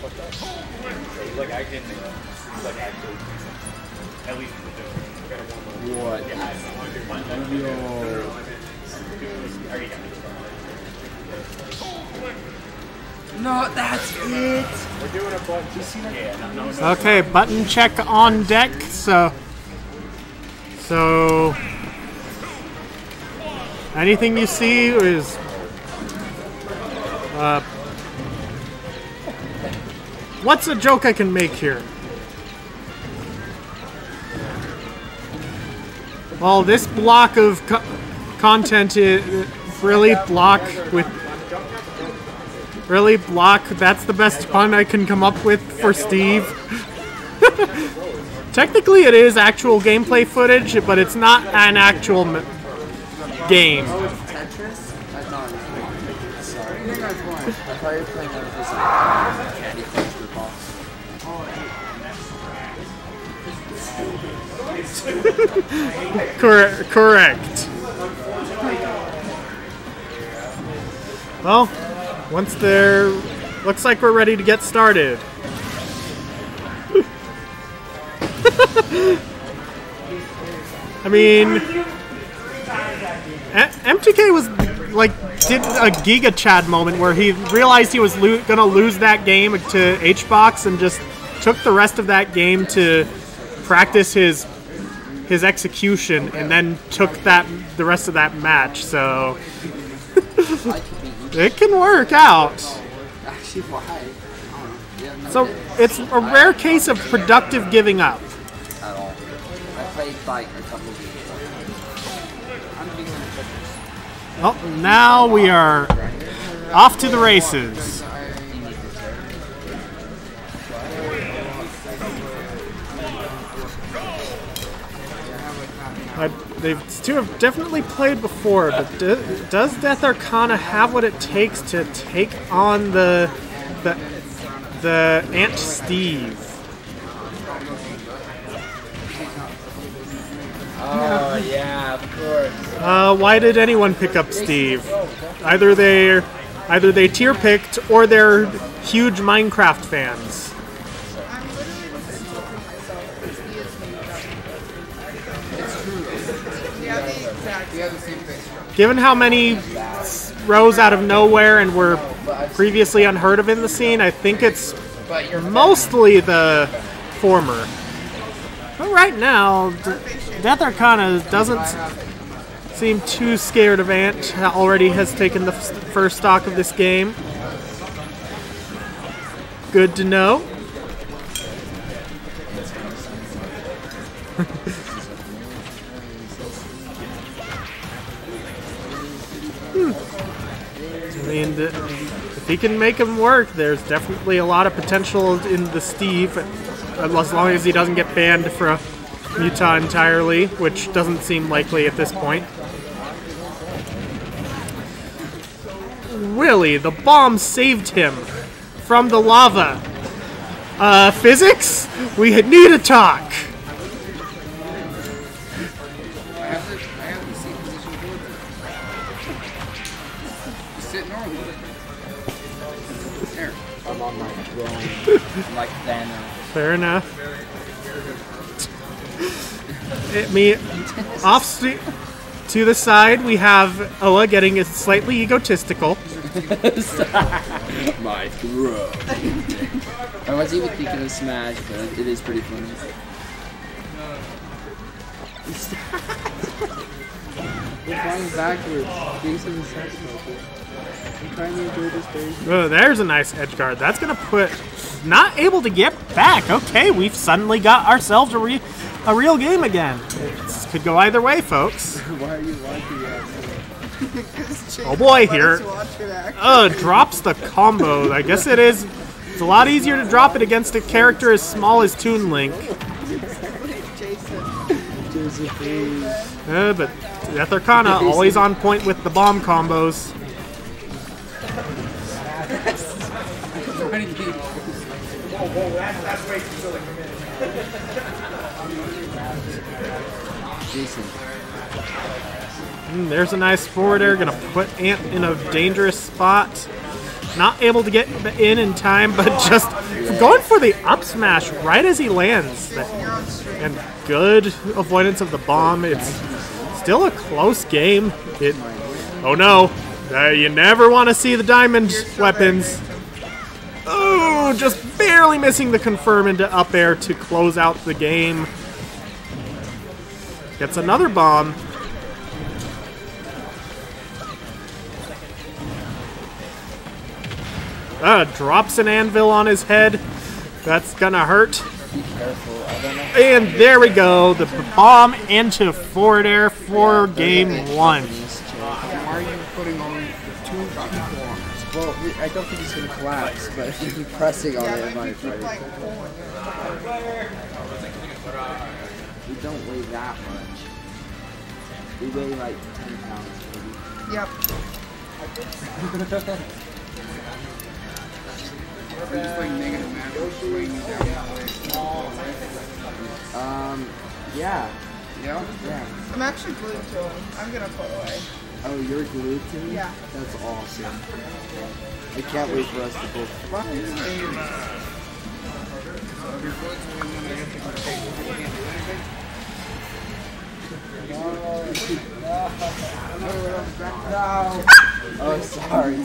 bit, bro. So he's like acting. He's like actually decent. At least for the gotta warm. What? Yeah, I want to do. Yo. Are you? No, that's it! We're doing a bunch. You? Yeah, no, no, no. okay. Button check on deck. So, so anything you see is uh, what's a joke I can make here? Well, this block of co- content is really block with really block. That's the best pun I can come up with for Steve. Technically, it is actual gameplay footage, but it's not an actual m- game. Oh, Tetris? I thought it was Sorry. I thought you were playing Cor- correct. Well, once they're. Looks like we're ready to get started. I mean, MTK was like did a Giga Chad moment where he realized he was lo- gonna lose that game to HBox and just took the rest of that game to practice his his execution and then took that the rest of that match. So it can work out. So it's a rare case of productive giving up. Well, now we are off to the races. I, they've two have definitely played before, but do, does Death Arcana have what it takes to take on the the the Ant Steve? Oh, yeah, of course. Uh, why did anyone pick up Steve? Either they either they tier picked or they're huge Minecraft fans. Given how many rose out of nowhere and were previously unheard of in the scene, I think it's mostly the former. But right now, Death Arcana doesn't seem too scared of Ant. Already has taken the first stock of this game. Good to know. Mean, if he can make him work, there's definitely a lot of potential in the Steve, as long as he doesn't get banned from a Utah entirely, which doesn't seem likely at this point. Willie, the bomb saved him from the lava. Uh, physics? We need to talk. Fair enough. It, me off st- to the side, we have Oa getting slightly egotistical. My throne. I wasn't even thinking of Smash, but it is pretty funny. We're flying backwards. Jason is sex I'm trying to enjoy this day. Oh, there's a nice edge guard. That's gonna put not able to get back. Okay, we've suddenly got ourselves a re- a real game again. It could go either way, folks. Why are you that? Oh boy, here. Uh, drops the combo. I guess it is. It's a lot easier to drop it against a character as small as Toon Link. Uh, but Death Arcana always on point with the bomb combos. Jason. Mm, there's a nice forward air, gonna put Ant in a dangerous spot. Not able to get in in time, but just going for the up smash right as he lands. And good avoidance of the bomb. It's still a close game. It. Oh no! Uh, you never want to see the diamond weapons. Oh, just barely missing the confirm into up air to close out the game. Gets another bomb. Uh, drops an anvil on his head. That's gonna hurt. And there we go. The bomb into forward air for game one. I don't think he's gonna collapse, but if you keep pressing on it, it might right. We don't weigh that much. We weigh like 10 pounds, maybe. Yep. We're just like negative math, weighing you down. Um, yeah, Yeah? yeah. I'm actually glued to him. I'm gonna put away. Oh, you're glued to me? Yeah. That's awesome. I can't wait for us to both fly. Oh, sorry.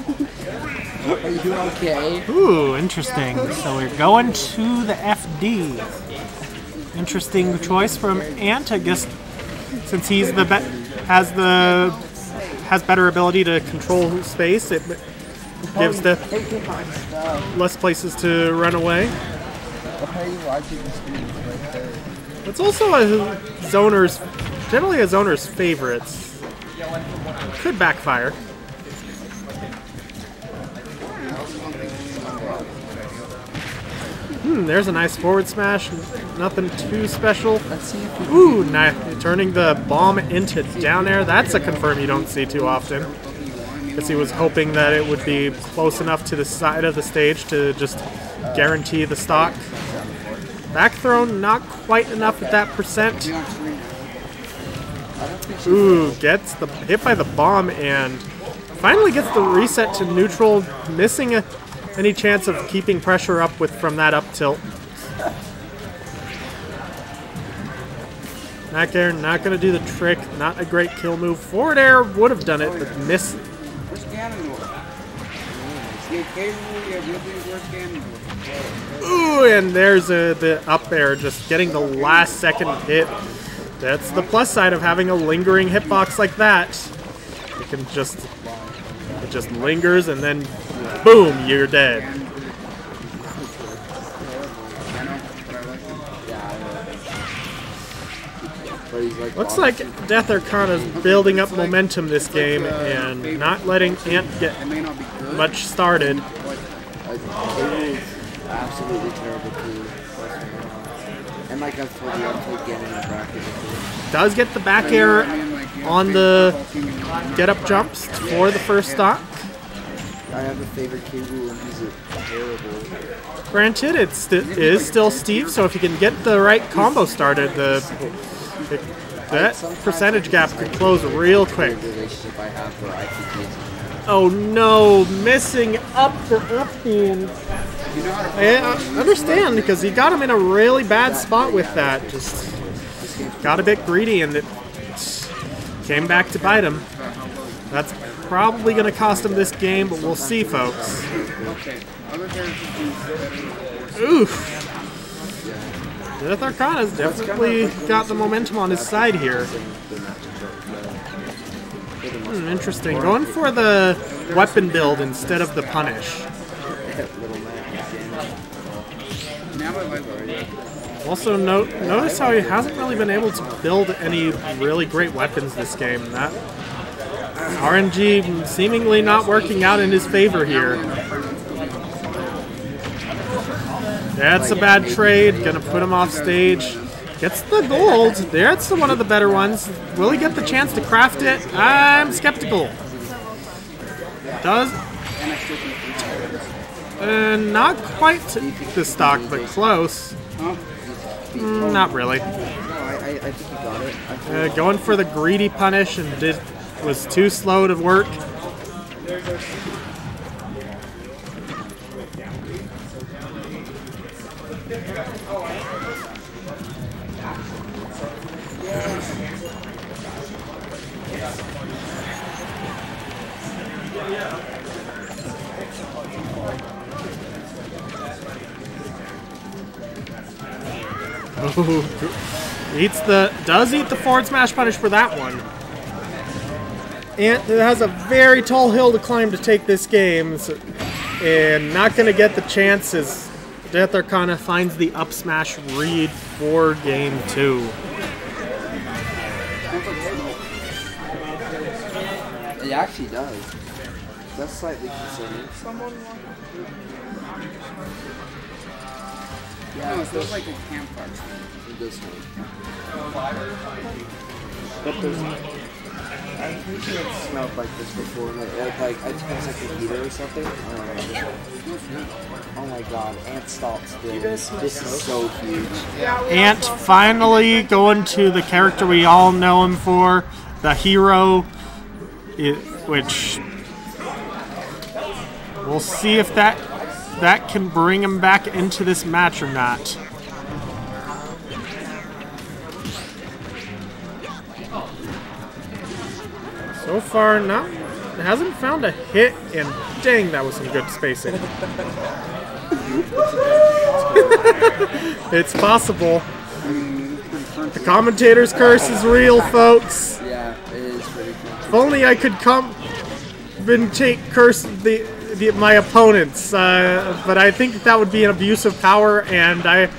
Are you okay? Ooh, interesting. So we're going to the FD. Interesting choice from Ant, I guess, since he's the be- has the has better ability to control space. It gives the less places to run away. It's also a zoner's generally a zoner's favorites. Could backfire. Hmm, there's a nice forward smash. Nothing too special. Let's see if we Ooh, nice. Turning the bomb into down air. That's a confirm you don't see too often. Because he was hoping that it would be close enough to the side of the stage to just guarantee the stock. Back throw, not quite enough at that percent. Ooh, gets the hit by the bomb and finally gets the reset to neutral, missing a, any chance of keeping pressure up with from that up tilt. Back air, not gonna do the trick. Not a great kill move. Forward air would have done it, but miss. Ooh, and there's a, the up air, just getting the last second hit. That's the plus side of having a lingering hitbox like that. You can just, it just lingers and then, boom, you're dead. I know, but I like him. But he's like Looks like Death Arcana's building up momentum this game and not letting Ant get It may not be good, much started. absolutely terrible too. And like I've told you, I've played Ganon in bracket. Does get the back air on the get up jumps for the first stock. I have a favorite K Rool and he's terrible. Granted, it st- is still Steve, so if you can get the right combo started, the that percentage gap could close real quick. relationship I have for ITKs. Oh no, missing up for up. I I understand because he got him in a really bad spot with that. Just got a bit greedy and it came back to bite him. That's probably going to cost him this game, but we'll see, folks. Oof. Death Arcana's definitely got the momentum on his side here. Hmm, interesting. Going for the weapon build instead of the punish. Now I like it. Also, note notice how he hasn't really been able to build any really great weapons this game. That RNG seemingly not working out in his favor here. That's a bad trade. Gonna put him off stage. Gets the gold. That's one of the better ones. Will he get the chance to craft it? I'm skeptical. Does. Uh, not quite the stock, but close. Mm, not really. No, I, I, I think you got it. Uh, going for the greedy punish and did was too slow to work. eats the does eat the forward smash punish for that one. And it has a very tall hill to climb to take this game, so- and not going to get the chances. Death Arcana finds the up smash read for game two. It actually does. That's slightly concerning. No, it feels like a campfire. It does hurt. But there's I'm pretty sure it smelled like this before. Like, like, like I think it's like a heater or something. I don't know. Oh my god, ant stalks still. This is so huge. Ant finally going to the character we all know him for, the hero, i which we'll see if that that can bring him back into this match or not. So far, not hasn't found a hit, and dang, that was some good spacing. it's possible. The commentator's curse is real, folks. Yeah, it is pretty cool. If only I could commentate curse the, the my opponents, uh, but I think that would be an abuse of power, and I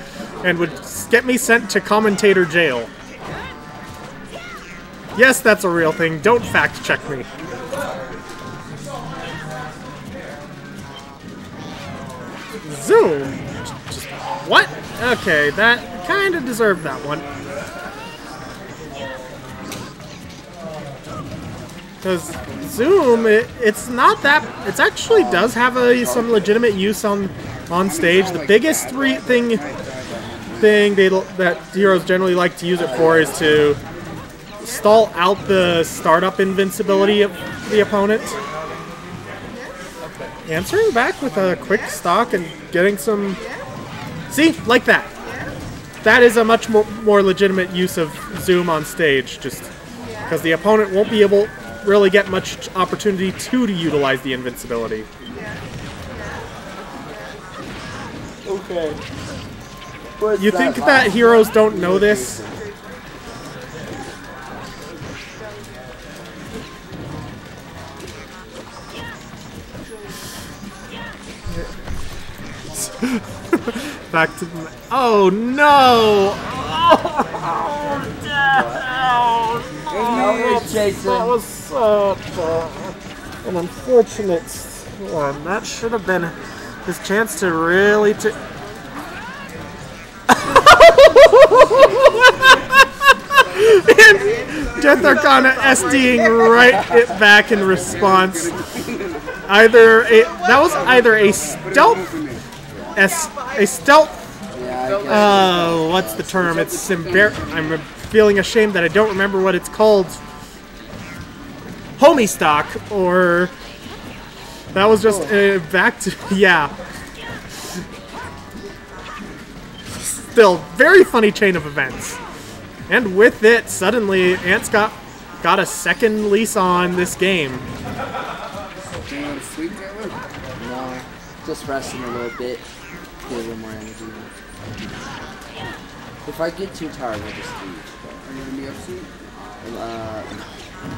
and would get me sent to commentator jail. Yes, that's a real thing. Don't fact check me. Zoom. What? Okay, that kind of deserved that one. Because Zoom, it, it's not that. It actually does have a, some legitimate use on on stage. The biggest thing thing they that heroes generally like to use it for is to stall out the startup invincibility of the opponent. Answering back with a quick stock and getting some. See, like that. That is a much more, more legitimate use of Zoom on stage, just because the opponent won't be able really get much opportunity to, to utilize the invincibility. Okay. You think that heroes don't know this? Back to the. Oh no! Oh, Jason. That was such uh, an unfortunate one. That should have been his chance to really to. and Death Arcana SDing right it back in response. Either a that was either a stealth, a stealth. Uh, what's the term? It's embar- I'm feeling ashamed that I don't remember what it's called. Homie stock, or that was just uh, back to yeah. Still, very funny chain of events. And with it, suddenly, Ants got, got a second lease on this game. Sleep, Taylor? No, just resting a little bit. Get a little more energy. If I get too tired, I'll just leave. Are you going to be up soon? Uh,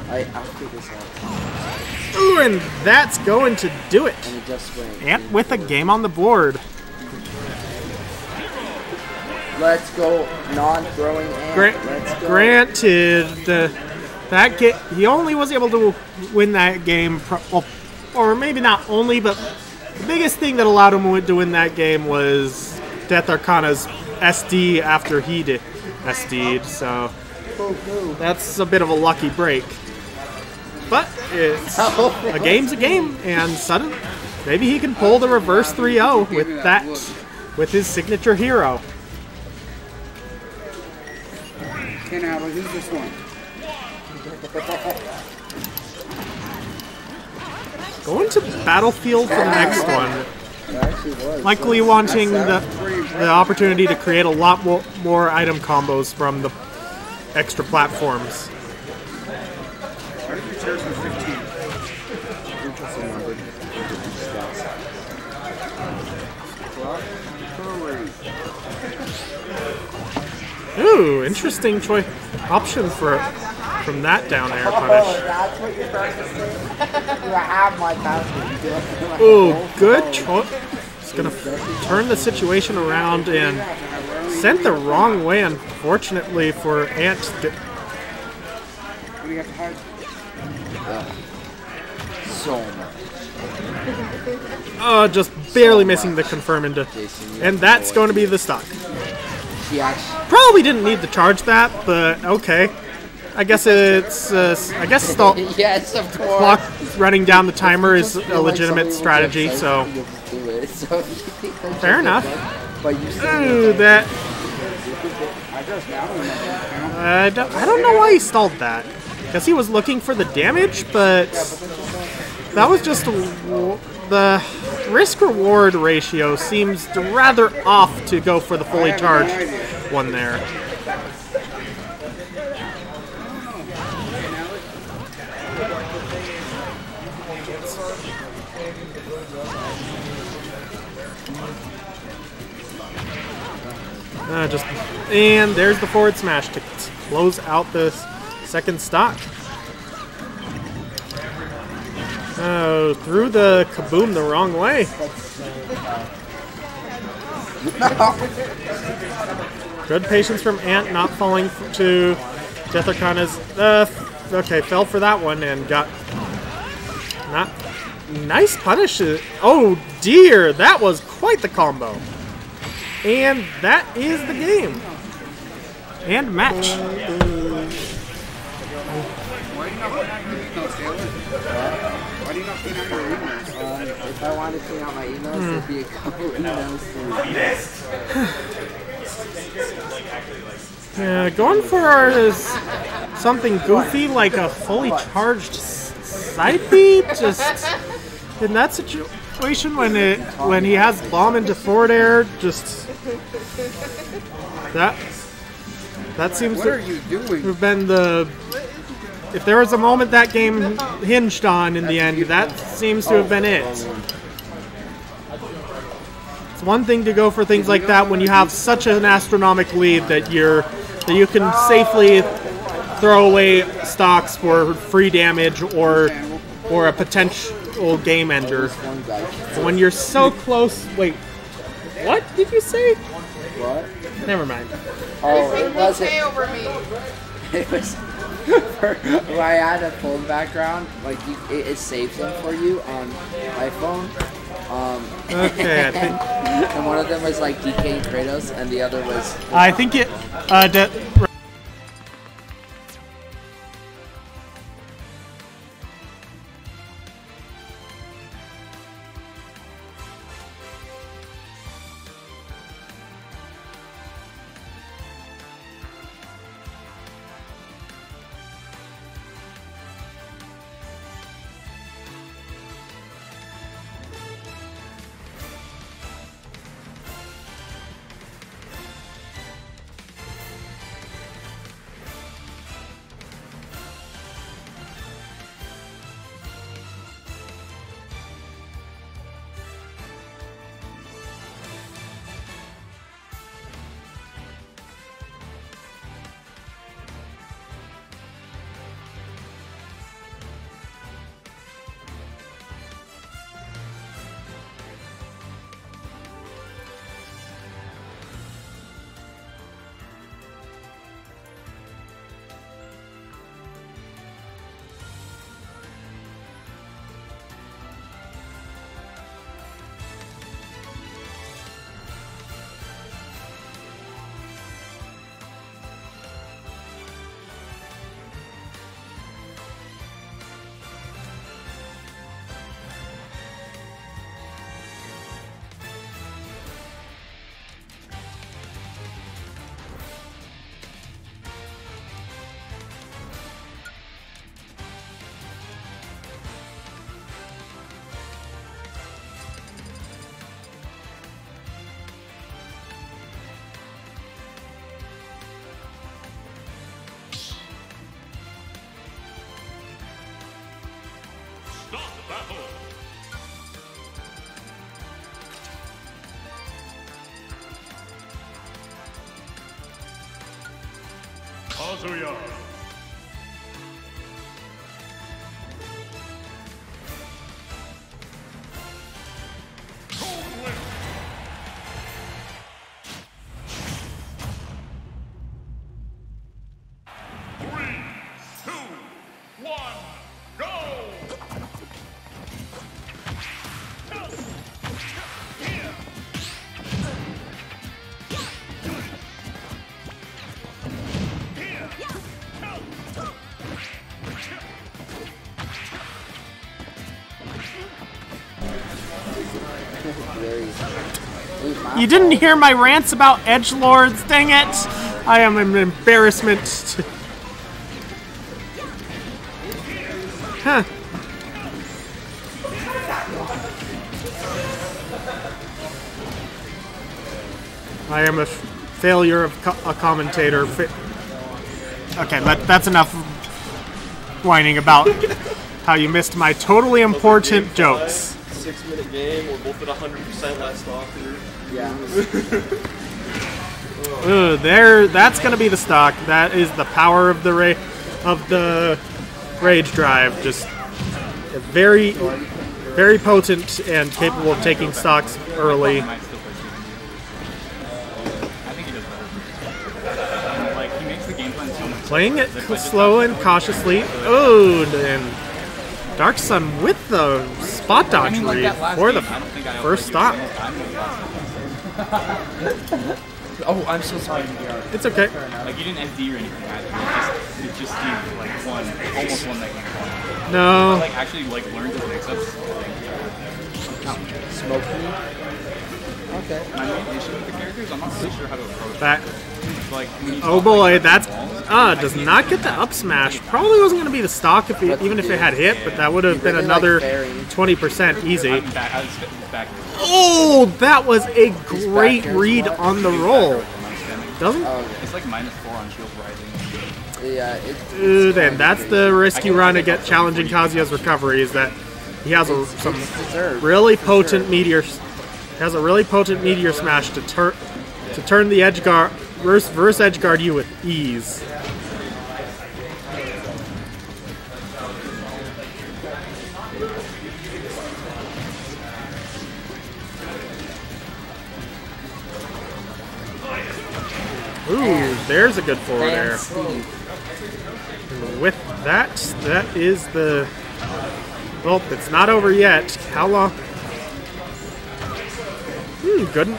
I, I'll figure this out. Ooh, and that's going to do it. And it. Ant with a game on the board. Let's go, non-throwing ant. Gra- Let's go. granted, uh, that ga- he only was able to win that game, pro- well, or maybe not only, but the biggest thing that allowed him to win that game was Death Arcana's SD after he did SD'd, so that's a bit of a lucky break. But it's a game's a game, and maybe he can pull the reverse 3-0 with that, with his signature hero. Ken Albert, who's this one? Going to Battlefield for the next one. Likely wanting the, the opportunity to create a lot more, more item combos from the extra platforms. Why did you choose from 15? Interesting. Ooh, interesting choice option for from that down air punish. Oh, that's what you're trying to say? you have my password. Ooh, good choice. It's gonna turn the situation around and sent the wrong way. Unfortunately for Ant. What do you have to hide? So much. Uh, oh, just barely missing the confirm into. And that's going to be the stock. He actually. Probably didn't need to charge that, but okay. I guess it's. Uh, I guess stall yes, of course. clock running down the timer is a feel like legitimate strategy. So excited and you'll do it. So you think that's Fair enough. But you still ooh, that I don't know. I don't, I don't know why he stalled that. Because he was looking for the damage, but that was just a w- the risk reward ratio seems rather off to go for the fully charged one there. Uh, just and there's the forward smash to close out this second stock. Oh, threw the kaboom the wrong way. Good patience from Ant, not falling to Death Arcana's. Uh, okay, fell for that one and got not nice punish. Oh dear, that was quite the combo. And that is the game. And match. If I to out my emails, it'd be a couple emails. Yeah, going for our, s- something goofy like a fully charged side beat. Just in that situation when it when he has bomb into forward air, just that that seems What to are you doing? have been the. If there was a moment that game hinged on in the end, that seems to have been it. It's one thing to go for things like that when you have such an astronomical lead that you're that you can safely throw away stocks for free damage or or a potential game ender. One guy. But when you're so close, wait, what did you say? What? Never mind. Oh, it wasn't. Say over me. It was. For, I had a phone background, like you, it, it saves them for you on iPhone. Um, Okay, I think and one of them was like DK and Kratos, and the other was I think it. Uh, Kazuya. You didn't hear my rants about edge lords. Dang it! I am an embarrassment. Huh. I am a failure of co- a commentator. Okay, that, that's enough whining about how you missed my totally important jokes. six minute game. We're both at 100% last. Yeah. Ooh, there. That's gonna be the stock. That is the power of the ra- of the rage drive. Just very, very potent and capable of taking stocks early. Might still play Super I think he does better. Like, he makes the game plan so much Playing it slow and cautiously. Oh, and Dark Sun with the spot dodge read for the game, I don't think I first outplayed Oh, I'm so sorry. It's okay. Like, you didn't SD or anything. either. You just, you just you, like, one, almost won that game. No. Like, actually, like, learned the mix-ups. Smoke me. Okay. My main issue with the characters, I'm not really sure how to approach That. Like, Oh boy, like, that's balls, ah does not get the up smash. Probably wasn't going to be the stock if it, even if it had hit, but that would have been another 20% easy. I'm back, I was back. Oh, that was a great read on the roll. Doesn't? It's like minus four on shield rising. Yeah, it, Ooh, then that's the risky run to get challenging Kazuya's recovery is that he has a, some deserved. really potent meteor has a really potent meteor smash to turn to turn the edge guard verse verse edge guard you with ease. There's a good forward air. With that, that is the. Well, it's not over yet. How long? Hmm, good.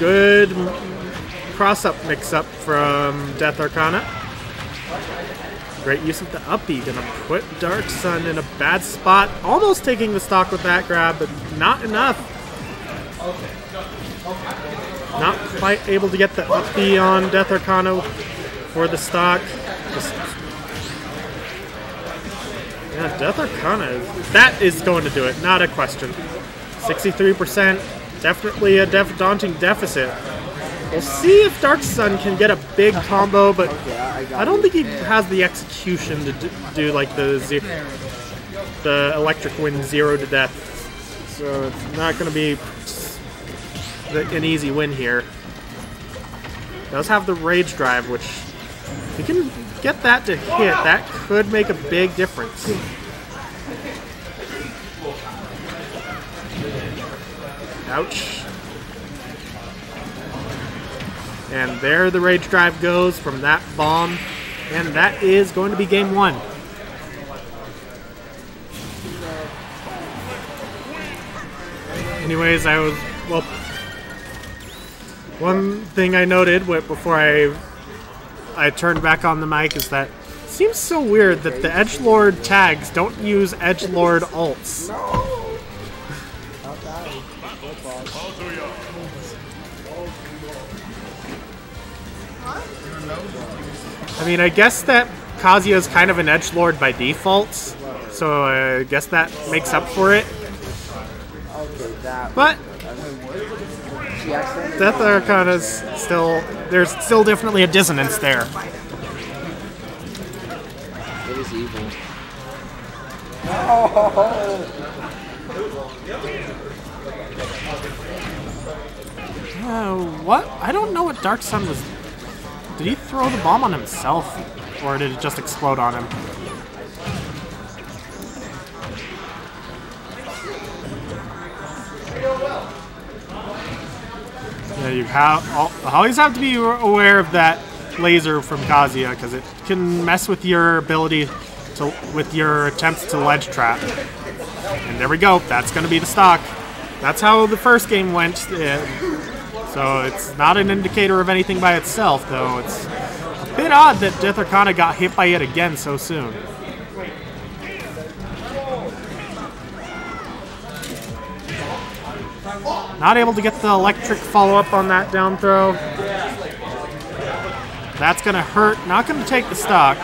Good cross-up mix-up from Death Arcana. Great use of the uppy. Gonna put Dark Sun in a bad spot. Almost taking the stock with that grab, but not enough. Not quite able to get the uppy on Death Arcana for the stock. Yeah, Death Arcana, that is going to do it, not a question. 63%, definitely a def- daunting deficit. We'll see if Dark Sun can get a big combo, but I don't think he has the execution to do, do like the ze- the Electric Wind zero to death. So it's not going to be the, an easy win here. Does have the Rage Drive, which you can get that to hit, that could make a big difference. Ouch. And there the Rage Drive goes from that bomb. And that is going to be game one. Anyways, I was, well, one thing I noted before I I turned back on the mic is that it seems so weird that the edge lord tags don't use edge lord ults. I mean, I guess that Kazuya is kind of an edge lord by default, so I guess that makes up for it. But Death Arcana's still there's still definitely a dissonance there. It is evil. Uh, what? I don't know what Dark Sun was. Did he throw the bomb on himself, or did it just explode on him? You have always have to be aware of that laser from Kazuya because it can mess with your ability to with your attempts to ledge trap. And there we go. That's going to be the stock. That's how the first game went. uh, So it's not an indicator of anything by itself, though. It's a bit odd that Death Arcana got hit by it again so soon. Not able to get the electric follow-up on that down throw. That's gonna hurt. Not gonna take the stock.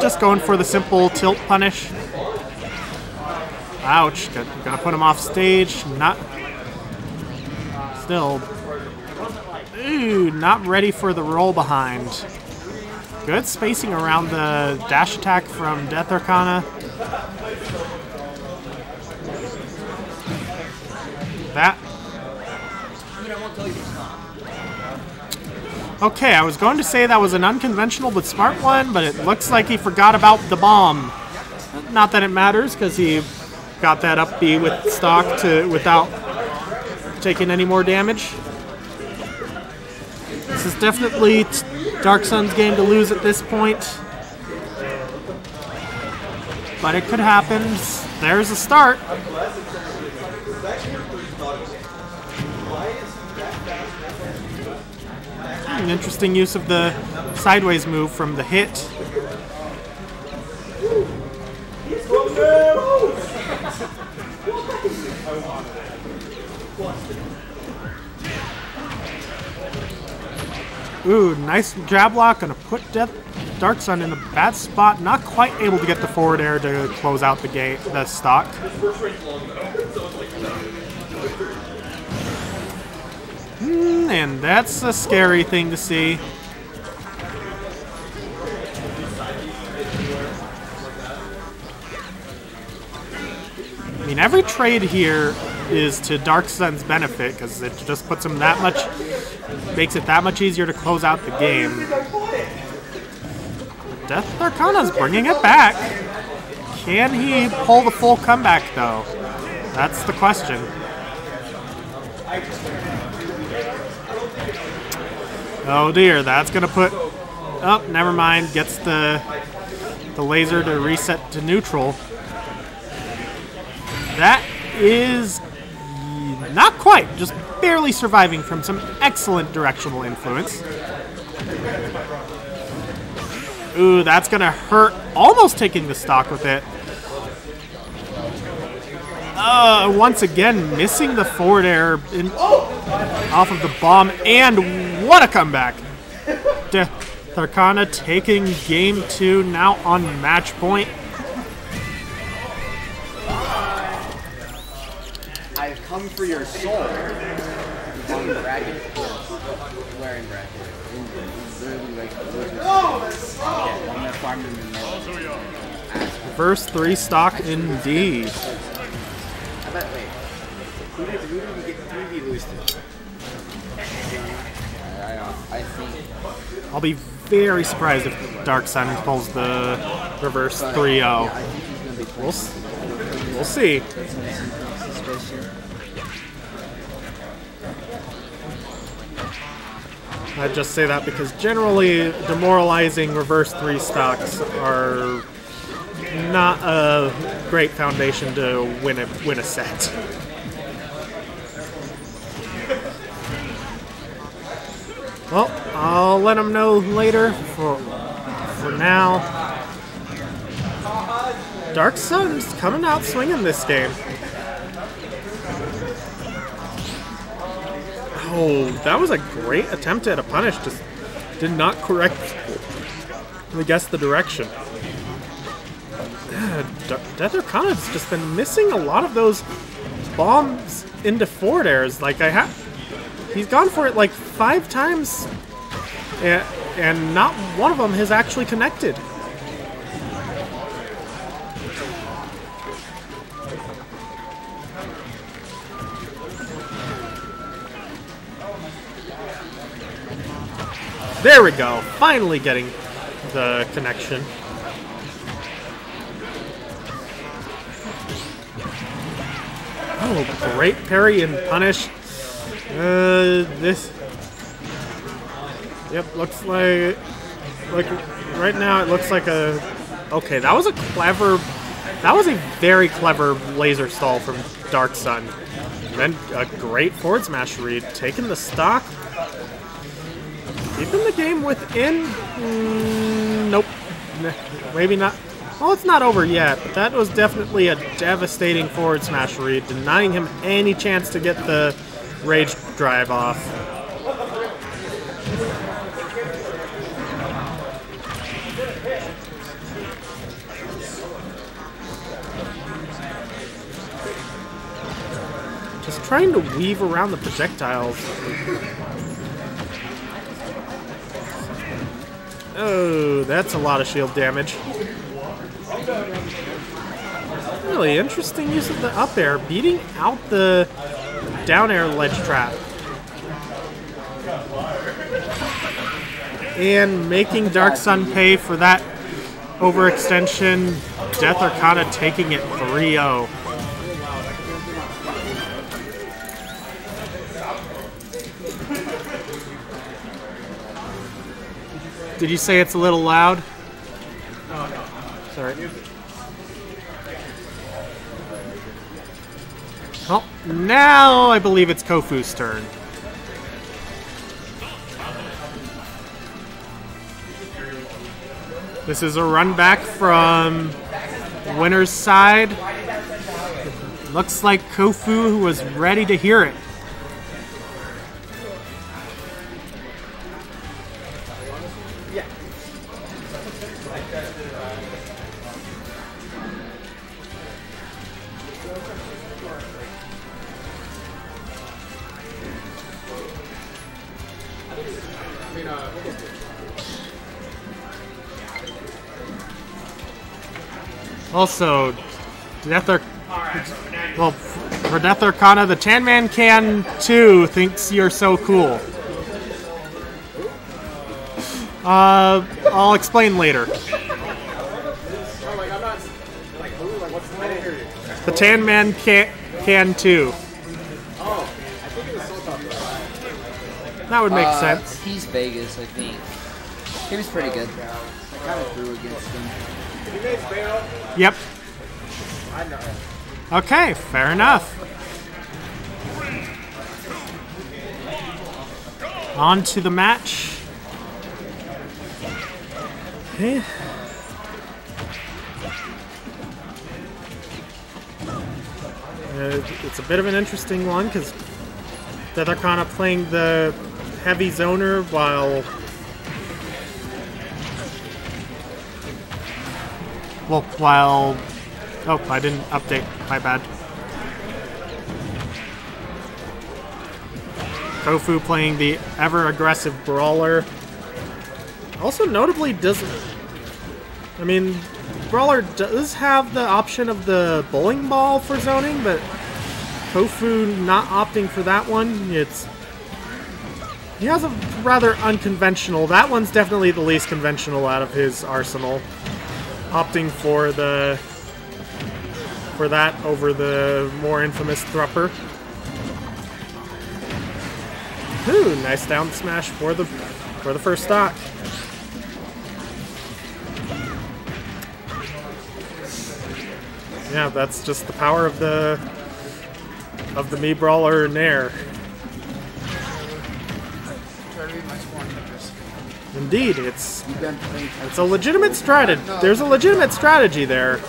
Just going for the simple tilt punish. Ouch. Got- Gonna put him off stage. Not. Still. Ooh, not ready for the roll behind. Good spacing around the dash attack from Death Arcana. That. Okay, I was going to say that was an unconventional but smart one, but it looks like he forgot about the bomb. Not that it matters, because he got that up B with stock to without taking any more damage. This is definitely Dark Sun's game to lose at this point. But it could happen. There's a start. An interesting use of the sideways move from the hit. Ooh, nice jab lock. Gonna put Death Dark Sun in a bad spot. Not quite able to get the forward air to close out the gate, the stock. Hmm, and that's a scary thing to see. I mean, every trade here is to Dark Sun's benefit because it just puts him that much, makes it that much easier to close out the game. Death Arcana's bringing it back. Can he pull the full comeback though? That's the question. Oh dear, that's gonna put. Oh, never mind. Gets the the laser to reset to neutral. That is not quite, just barely surviving from some excellent directional influence. Ooh, that's gonna hurt. Almost taking the stock with it. Uh, once again, missing the forward air in, off of the bomb, and what a comeback! De- taking game two, now on match point. Come for your soul. On bracket. Wearing bracket. Literally like Yeah, I'm gonna farm them in there. First three stock indeed. I bet, wait. Who did, who did we get, who did we lose to? I, I, I think. I'll be very surprised if Dark Sun pulls the reverse 3 0. I think he's gonna be We'll, we'll see. I just say that because generally demoralizing reverse 3 stocks are not a great foundation to win a, win a set. Well, I'll let them know later. For for now, Dark Sun's coming out swinging this game. Oh, that was a great attempt at a punish. Just did not correct, I guess the direction. De- Death Arcana's just been missing a lot of those bombs into forward airs. Like I have, he's gone for it like five times, and, and not one of them has actually connected. There we go. Finally getting the connection. Oh, great parry and punish. Uh, this. Yep, looks like. Like, right now it looks like a. Okay, that was a clever. That was a very clever laser stall from Dark Sun. And then a great forward smash read, taking the stock, Keeping the game within. Mm, nope. Maybe not. Well, it's not over yet, but that was definitely a devastating forward smash read, denying him any chance to get the rage drive off. Just trying to weave around the projectiles. Oh, that's a lot of shield damage. Really interesting use of the up air, beating out the down air ledge trap. And making Dark Sun pay for that overextension. Death Arcana taking it 3 Did you say it's a little loud? Sorry. Well, now I believe it's Kofu's turn. This is a run back from winner's side. Looks like Kofu was ready to hear it. Also, Death Arc- well, for Death Arcana, the Tan Man Can too thinks you're so cool. Uh, I'll explain later. The Tan Man Can, can 2. That would make Uh, sense. He's Vegas, I think. He was pretty good. I kind of threw against him. Yep. Okay, fair enough. On to the match. Okay. Uh, it's a bit of an interesting one because Death Arcana playing the heavy zoner while Well, while... Oh, I didn't update. My bad. Kofu playing the ever-aggressive Brawler. Also notably doesn't... I mean, Brawler does have the option of the bowling ball for zoning, but Kofu not opting for that one. It's... He has a rather unconventional... That one's definitely the least conventional out of his arsenal opting for the for that over the more infamous Thrupper. Ooh, nice down smash for the for the first stock. Yeah, that's just the power of the of the Mii Brawler Nair. Indeed, it's You've been playing it's a legitimate strategy. There's a legitimate strategy there.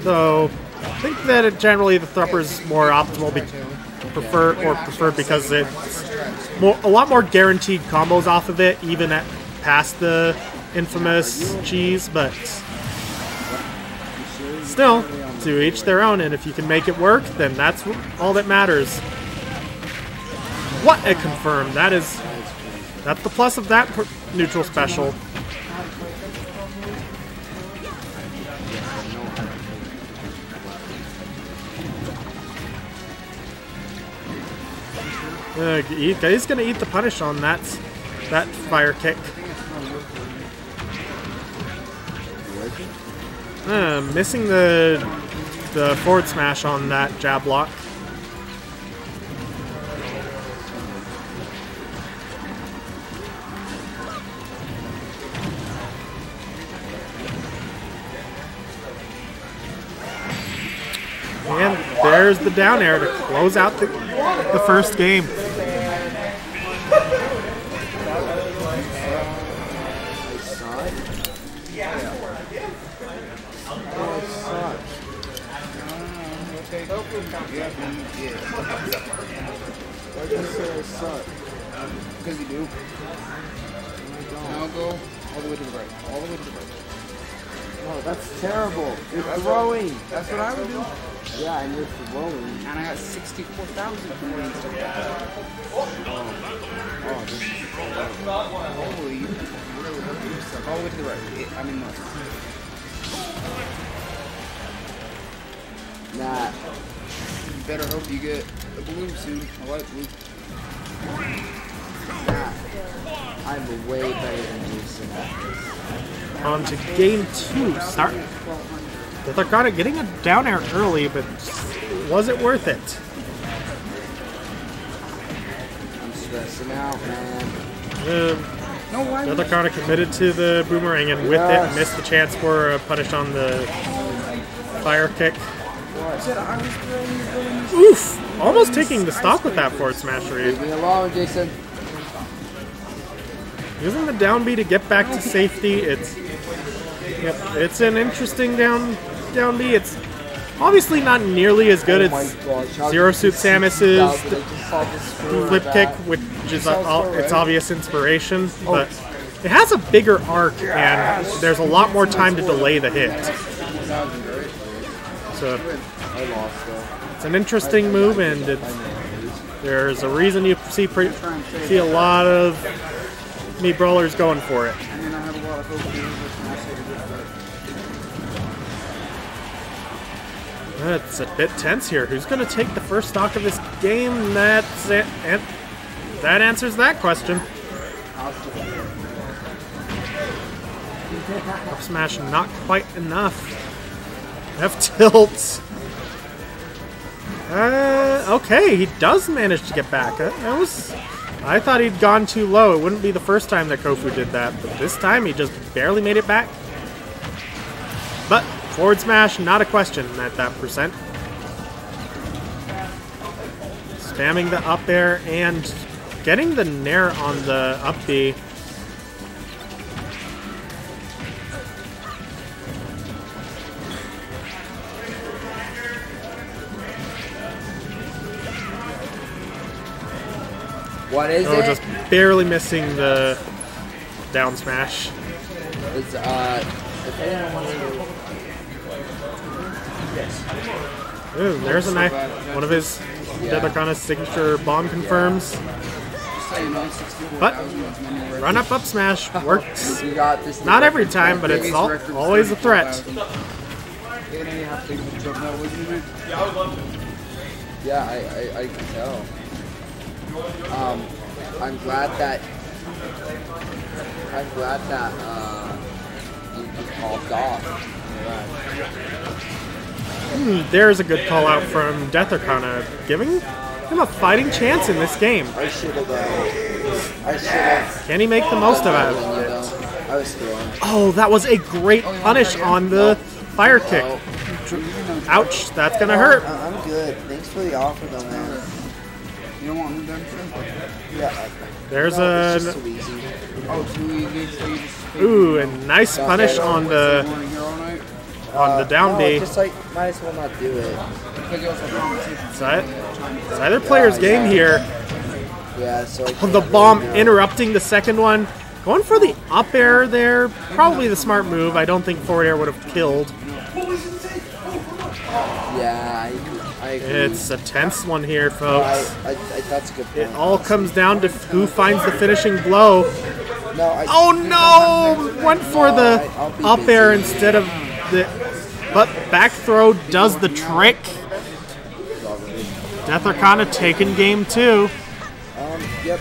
Though, I think that it generally the Thrupper's more optimal, be- prefer or preferred because it's more a lot more guaranteed combos off of it, even at past the infamous cheese. But still, to each their own. And if you can make it work, then that's all that matters. What a confirm! That is that's the plus of that neutral special. Uh, he's gonna eat the punish on that that fire kick. Uh, missing the the forward smash on that jab block. And there's the down air to close out the, the first game. Why did you say I suck? Because you do. Now go all the way to the right. All the way to the right. Oh, that's terrible. You're throwing. That's what I would do. Yeah, and you're throwing. And I got 64,000 points. Oh, this is Holy, you really hurt yourself. All the way to the right. I mean, left. Nah. You better hope you get a blue soon. I like blue. Nah. I'm way better than Jason at this. On to game two. Start. They're got it getting it down air early, but was it worth it? I'm stressing out, man. Uh, No, why the would other committed to the boomerang and with Yes. it missed the chance for a punish on the fire kick. I said I was throwing your building? Oof! Almost taking the stock with that forward smash read. Leave me alone, Jason. Using the down B to get back to safety, it's yep, it's an interesting down down B. It's obviously not nearly as good oh as gosh. Zero Suit Samus's that? They just saw the score of flip kick, which is a, all, its obvious inspiration, but it has a bigger arc and there's a lot more time to delay the hit. So I lost though. it's an interesting move, and it's, there's a reason you see pre- see a lot of Mii Brawlers going for it. It's a bit tense here. Who's going to take the first stock of this game? That's it. And that answers that question. Up smash not quite enough. F tilt. Uh, okay, he does manage to get back. Uh, That was. I thought he'd gone too low. It wouldn't be the first time that Kofu did that, but this time he just barely made it back. But forward smash, not a question at that percent. Spamming the up air and getting the nair on the up B. What is Oh, it? just barely missing the down smash. It's uh. Ooh, there's a knife. One of his Yeah. Signature bomb confirms. Just so you know, 64,000 But was many records. run up up smash works. We got this. Not every time, but it's Biggest al- record, always a threat. 34,000. They didn't have to jump that with you, man. Yeah, I, I, I can tell. Um, I'm glad that. I'm glad that uh, you, you off. Hmm, there's a good call out from Death Arcana, giving him a fighting chance in this game. I should have. Uh, I should have. Can he make the most of it? I was throwing. Oh, that was a great punish on the fire kick. Ouch, that's gonna hurt. I- I'm good. Thanks for the offer, though, man. You don't want redemption? Yeah. There's a just too easy. Oh, too easy, so you just ooh, a nice punish on the weren't here all night? on the uh, down no, B. just like might as well not do it. Because you also have competition. It's it's either player's game here. Yeah, so The bomb really interrupting the second one. Going for the up air there, probably the smart move. I don't think forward air would have killed. Yeah, I, I agree. It's a tense one here, folks. I, I, that's a good It all comes down to who finds the finishing blow. No, I, Oh no! Went for the up air instead of the. But back throw does the trick. Death Arcana taking game two. Um, yep.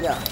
Yeah.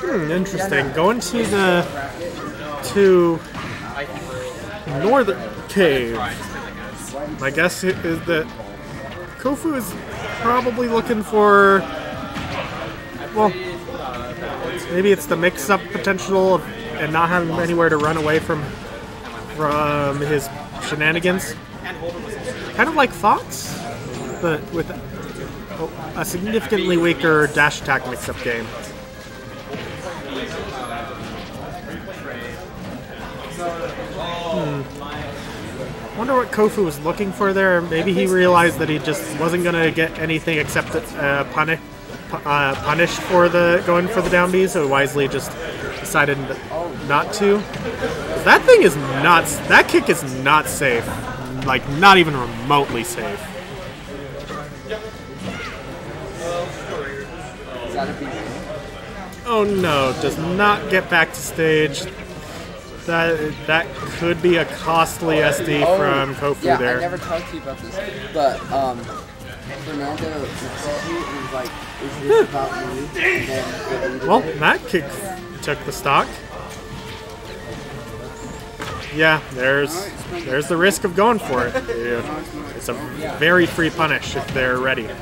Hmm, interesting. Going to the to Northern Cave. My guess is that Kofu is probably looking for. Well, maybe it's the mix-up potential of, and not having anywhere to run away from from his shenanigans. Kind of like Fox, but with a, a significantly weaker dash attack mix-up game. Hmm. I wonder what Kofu was looking for there. Maybe he realized that he just wasn't gonna get anything except uh, punish, uh, punished for the going for the down B, so wisely just decided not to. That thing is not. That kick is not safe. Like not even remotely safe. Is that a big Oh no! Does not get back to stage. That that could be a costly SD Oh, from Kofu yeah, there. I never talked to you about this, but um, Fernando messaged you and was like, "Is this about me?" Well, that kick took the stock. Yeah, there's there's the risk of going for it. It's a very free punish if they're ready. No,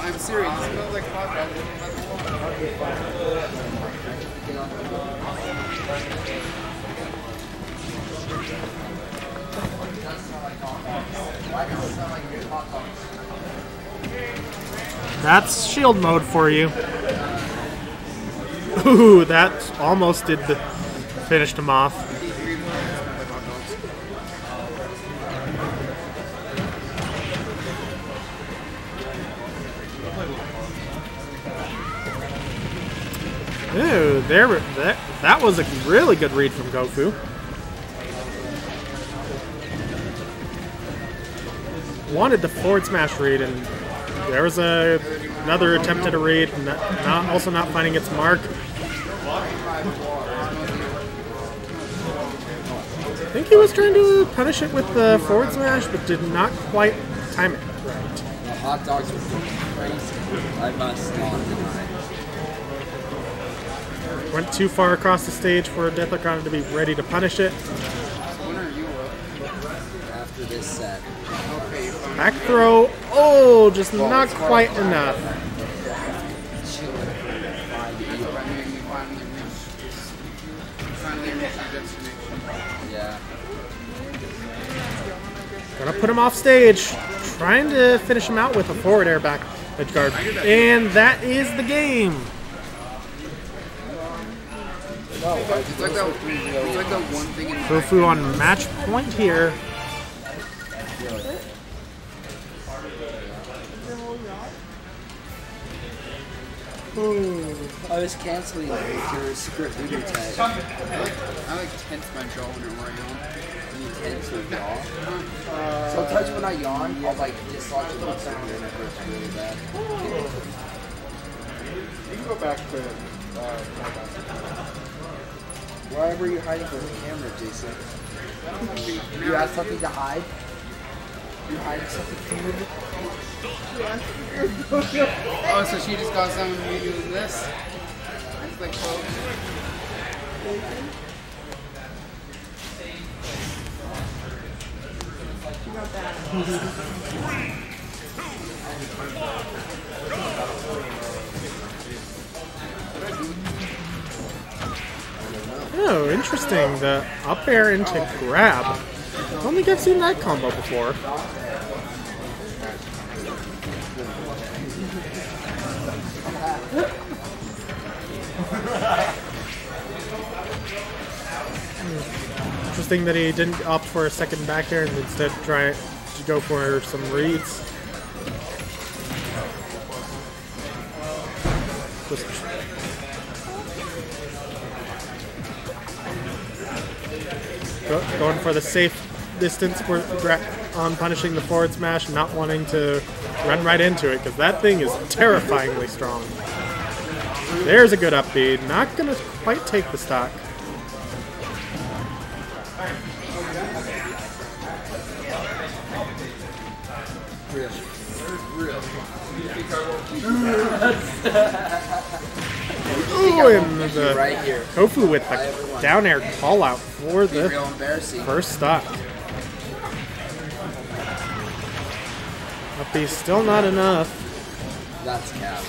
I'm serious. That's shield mode for you. Ooh, that almost did the finished him off. Ooh, there that that was a really good read from Kofu. Wanted the forward smash read, and there was a another attempt at a read, not, also not finding its mark. I think he was trying to punish it with the forward smash, but did not quite time it right. The hot dogs were crazy. I must not deny. Went too far across the stage for Death Arcana to be ready to punish it. When are you up? After this set. Back throw, oh, just not quite enough. I mean, you finally reached, you finally reached your destination. yeah. Gonna put him off stage, trying to finish him out with a forward air back edge guard. And that is the game. It's like that, it's like that one thing in Kofu on match point here. I was canceling your script reader tag. I like, I like tense my jaw whenever I yawn. You tense your jaw. Sometimes when I yawn, I'll like dislodge the lip and it hurts really bad. You can go back to. Uh, Why were you hiding from the camera, Jason? You had something to hide? You hiding something from me? Oh, so she just got someone to do this? It's like, oh. Oh, interesting. The up air into grab. I don't think I've seen that combo before. Interesting that he didn't opt for a second back air and instead try to go for some reads. Just going for the safe distance for on punishing the forward smash, not wanting to run right into it because that thing is terrifyingly strong. There's a good up B. Not gonna quite take the stock. Ooh, and the Right here. Kofu with the down air call out for the first stock. Up B still not enough. That's cap.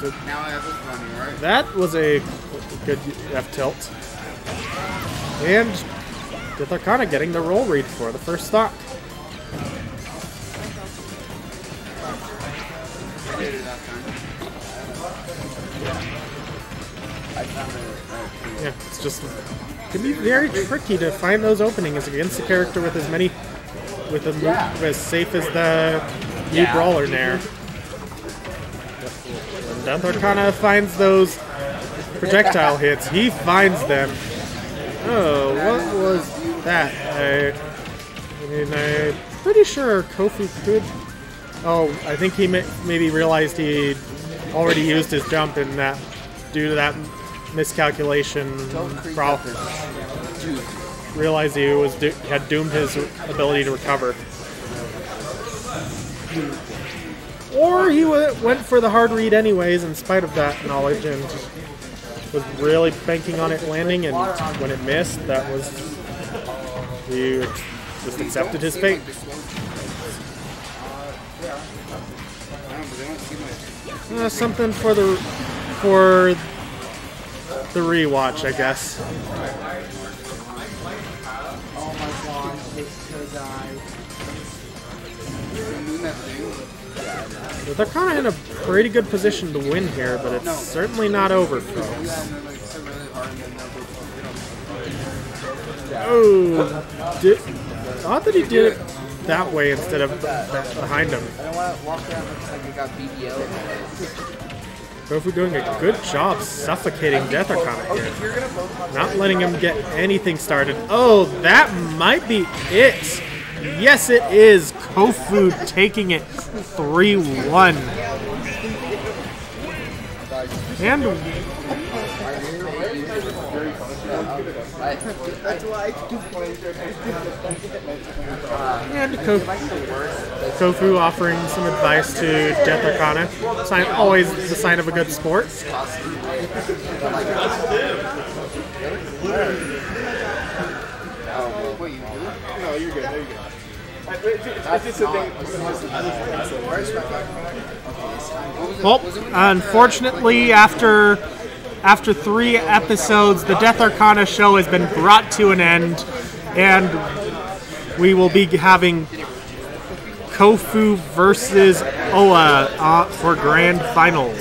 So Now I have this running, right? That was a good F tilt. And Death Arcana getting the roll read for the first stock. I did it that time. I found it. Yeah, it's just it can be very tricky to find those openings against a character with as many with a move as safe as the new Yeah. brawler Nair. When Death Arcana finds those projectile hits, he finds them. Oh, what was that? I, I mean, I'm pretty sure Kofu could. Oh, I think he ma- maybe realized he already used his jump, and that due to that miscalculation, probably realized he was do- had doomed his ability to recover. Or he went for the hard read anyways, in spite of that knowledge, and was really banking on it landing. And when it missed, that was he just accepted his fate. Uh, something for the for the rewatch, I guess. Thing. They're kind of in a pretty good position to win here, but it's certainly not over, folks. Yeah, and then like so really hard and then they'll go Oh, did, thought that he did it that way instead of behind him. I don't want to around looking like we got BBL. Kofu doing a good job suffocating Death Arcana here. Not letting him get anything started. Oh, that might be it. Yes, it is. Kofu taking it 3-1. And That's why I do And Ko- Kofu offering some advice to Death Arcana. Sign, always the sign of a good sport. You? No, you're good. No, you're good. Well, unfortunately, after after three episodes, the Death Arcana show has been brought to an end, and we will be having Kofu versus Oa uh, for grand finals.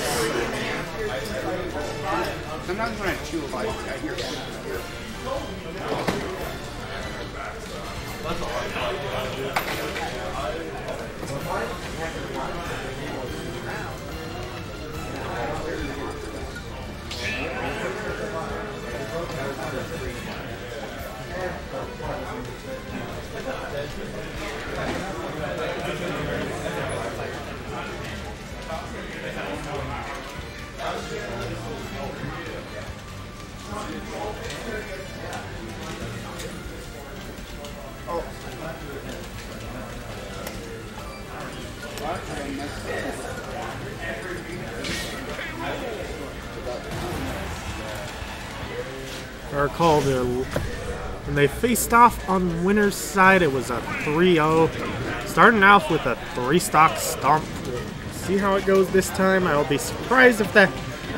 They faced off on winner's side, it was a 3-0. Starting off with a three-stock stomp. We'll see how it goes this time. I'll be surprised if that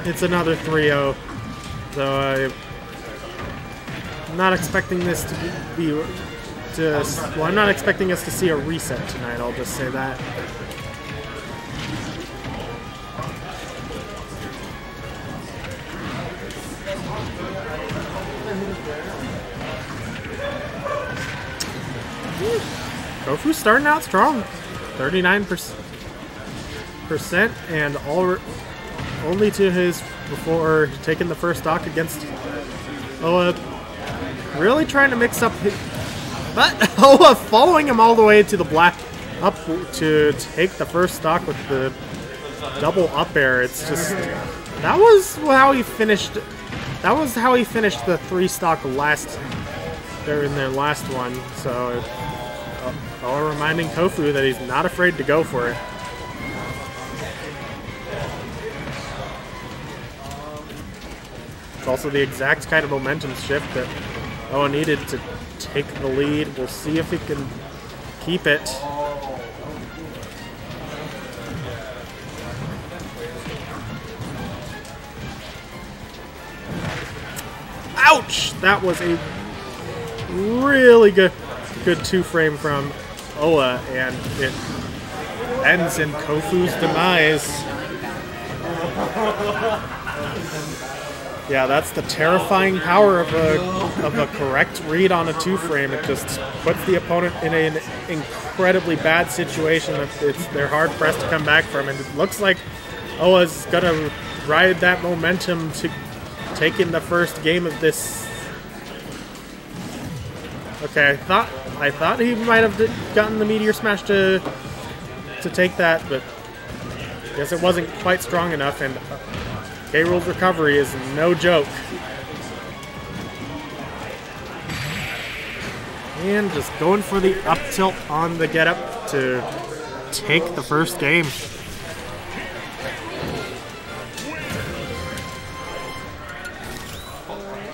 it's another 3-0. So I'm not expecting this to be, be to well, I'm not expecting us to see a reset tonight. I'll just say that. Kofu's starting out strong. 39% and all only to his before taking the first stock against Oa. Really trying to mix up his, but Oa following him all the way to the black up to take the first stock with the double up air. It's just that was how he finished. That was how he finished the three stock last. They're in their last one. So while reminding Kofu that he's not afraid to go for it. It's also the exact kind of momentum shift that Owen needed to take the lead. We'll see if he can keep it. Ouch! That was a really good good two frame from Oa, and it ends in Kofu's demise. Yeah, that's the terrifying power of a of a correct read on a two frame. It just puts the opponent in an incredibly bad situation it's they're hard pressed to come back from, and it looks like Oa's gonna ride that momentum to take in the first game of this. Okay, I thought I thought he might have gotten the meteor smash to to take that, but I guess it wasn't quite strong enough. And uh, K. Rool's recovery is no joke. And just going for the up tilt on the get up to take the first game.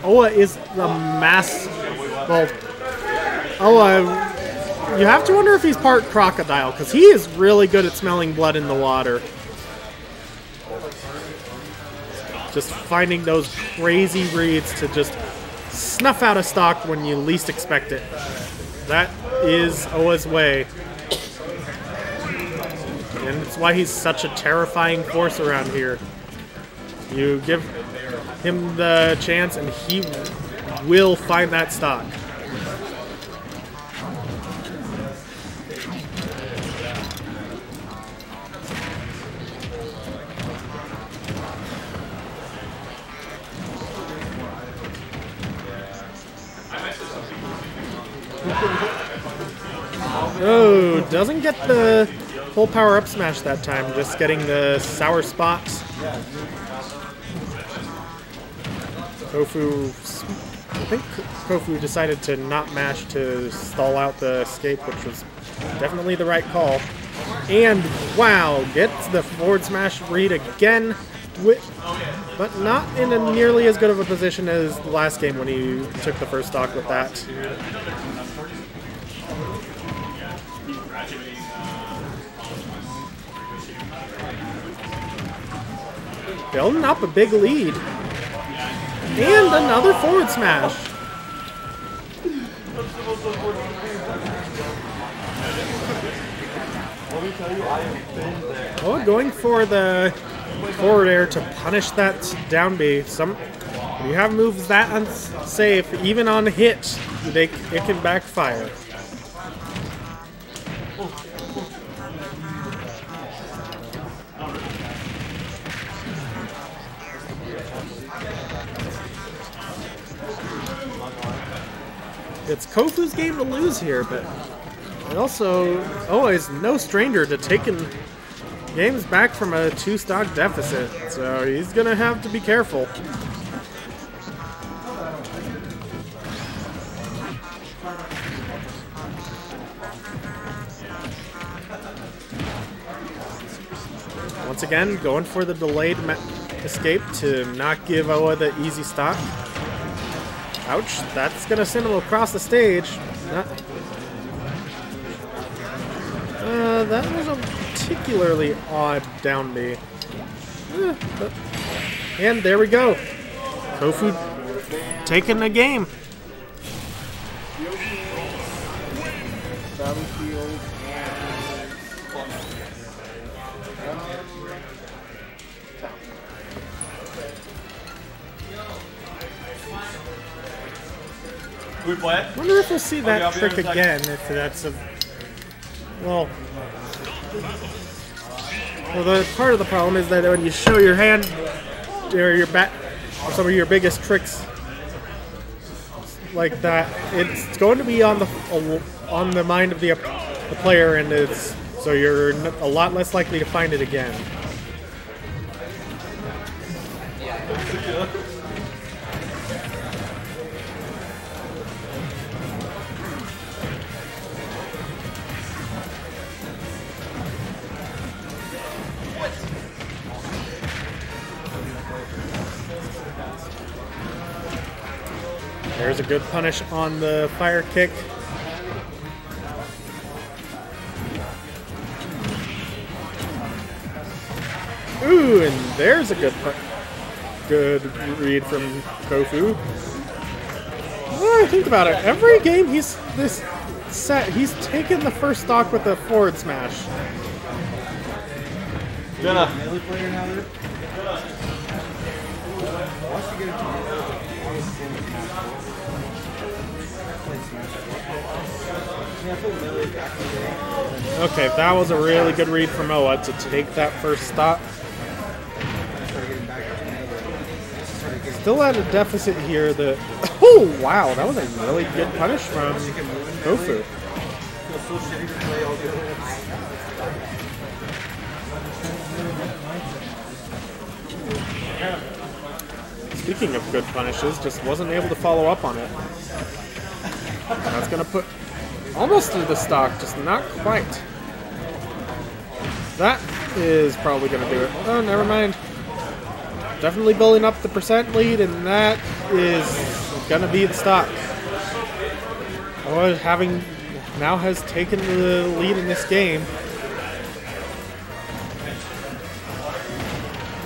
Oa is the mass. Well, Oa, you have to wonder if he's part crocodile because he is really good at smelling blood in the water. Just finding those crazy reads to just snuff out a stock when you least expect it. That is Oa's way. And it's why he's such a terrifying force around here. You give him the chance and he will find that stock. The full power up smash that time, just getting the sour spot. Kofu, I think Kofu decided to not mash to stall out the escape, which was definitely the right call. And wow, gets the forward smash read again, but not in a nearly as good of a position as the last game when he took the first stock with that. Building up a big lead. And another forward smash. Oh, going for the forward air to punish that down B. Some you have moves that unsafe, even on hit, they it can backfire. It's Kofu's game to lose here, but also always no stranger to taking games back from a two stock deficit, so he's gonna have to be careful. Once again, going for the delayed escape to not give Oa the easy stock. Ouch, that's gonna send him across the stage. Not- uh, that was a particularly odd down B. Eh, and there we go. Kofu taking the game. Battlefield. We play? wonder if we'll see that be trick there in a again. If that's a well, well, the part of the problem is that when you show your hand or your bat, or some of your biggest tricks like that, it's going to be on the on the mind of the the player, and it's so you're a lot less likely to find it again. There's a good punish on the fire kick. Ooh, and there's a good good read from Kofu. Oh, think about it. Every game he's this set, he's taken the first stock with a forward smash. Jenna. Melee Okay, that was a really good read from Oa to take that first stop. Still at a deficit here. The oh wow, that was a really good punish from Kofu. Speaking of good punishes, just wasn't able to follow up on it. That's gonna put almost through the stock, just not quite. That is probably gonna do it. Oh, never mind. Definitely building up the percent lead, and that is gonna be the stock. Oh, having now has taken the lead in this game.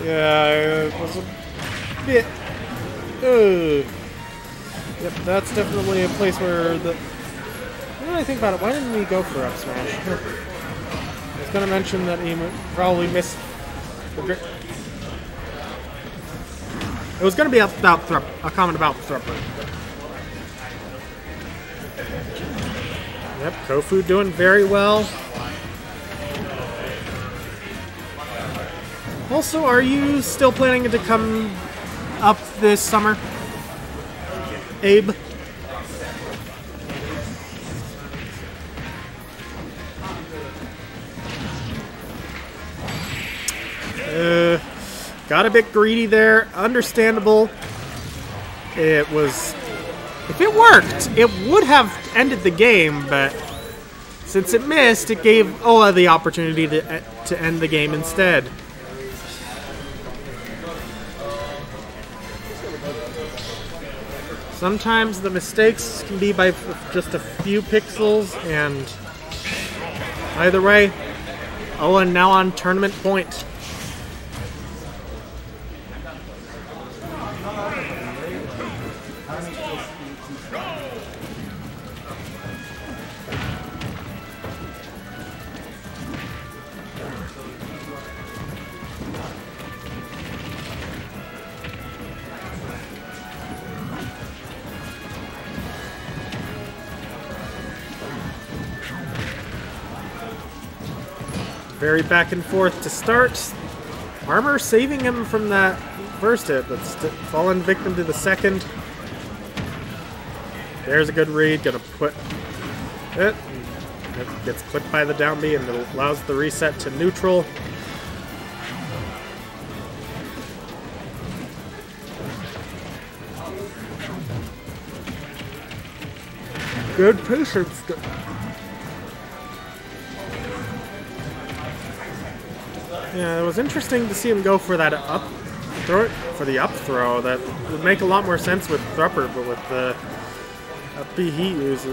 Yeah, it was a bit. Uh, yep, that's definitely a place where the. I think about it, why didn't we go for up smash? I was gonna mention that he probably missed. It was gonna be about Thrup, a comment about Thrupper. Yep, Kofu doing very well. Also, are you still planning to come up this summer? Abe? Uh, got a bit greedy there. Understandable. It was. If it worked, it would have ended the game, but since it missed, it gave Oa the opportunity to, to end the game instead. Sometimes the mistakes can be by just a few pixels, and either way, Oa now on tournament point. Very back and forth to start. Armor saving him from that first hit, but fallen victim to the second. There's a good read, gonna put it. It gets clipped by the down B and it allows the reset to neutral. Good patience. Yeah, it was interesting to see him go for that up throw for the up throw. That would make a lot more sense with Thrupper, but with the up B he used,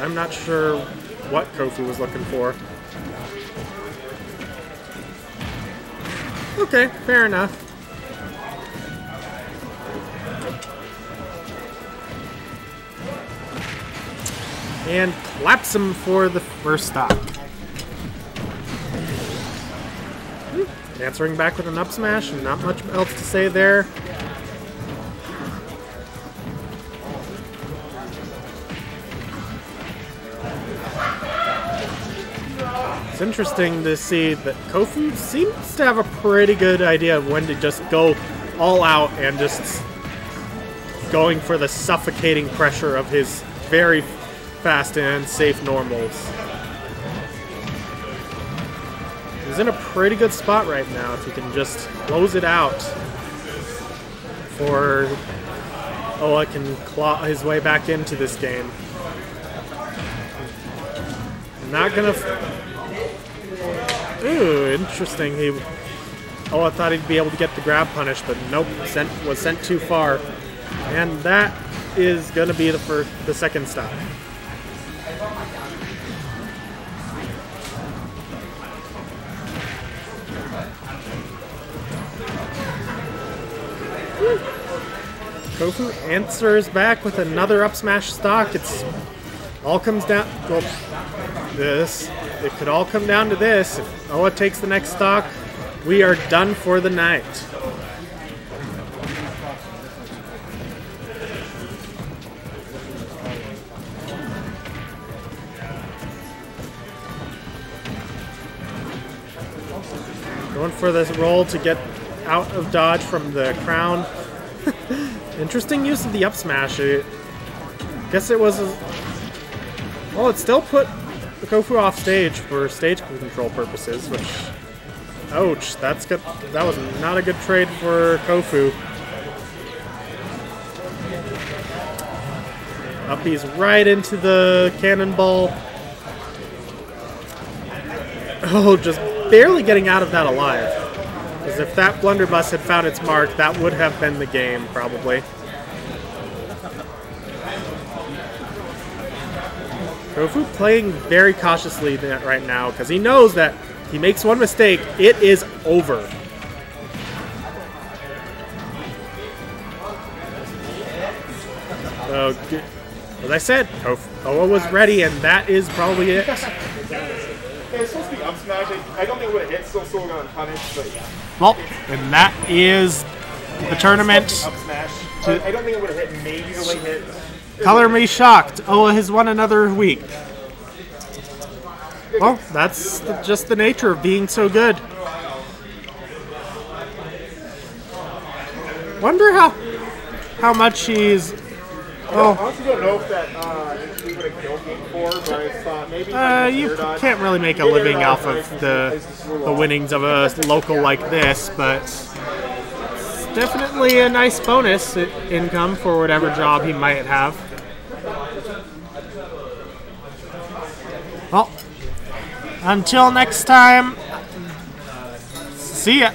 I'm not sure what Kofu was looking for. Okay, fair enough. And claps him for the first stop. Answering back with an up smash, and not much else to say there. It's interesting to see that Kofu seems to have a pretty good idea of when to just go all out and just going for the suffocating pressure of his very fast and safe normals. He's in a pretty good spot right now if he can just close it out. For oh, Oa can claw his way back into this game. Not gonna. Ooh, interesting. He. Oh, I thought he'd be able to get the grab punish, but nope. Sent was sent too far, and that is to be the first, the second stop. Kofu answers back with another up smash stock. It's all comes down. Well, this it could all come down to this. If Oa takes the next stock, we are done for the night. Going for this roll to get out of dodge from the crown. Interesting use of the up smash. I guess it was. A, well, it still put Kofu off stage for stage control purposes, which. Ouch, that's good. That was not a good trade for Kofu. Up he's right into the cannonball. Oh, just barely getting out of that alive. Because if that blunderbuss had found its mark, that would have been the game, probably. Kofu playing very cautiously right now, because he knows that he makes one mistake, it is over. So, as I said, Oa was ready, and that is probably it. It's supposed to be up. I, don't think it would have hit, still still gonna punish, but yeah. Well, and that is the tournament. Smash. I, I don't think it would have hit. Maybe the late hit. Color me shocked. Oa has won another week. Well, that's the, just the nature of being so good. Wonder how how much he's. I Oh, honestly don't know if that uh, we would have killed game four, but I thought maybe. uh, you can't really make a living off of the the winnings of a local like this, but it's definitely a nice bonus income for whatever job he might have. Well, until next time, see ya.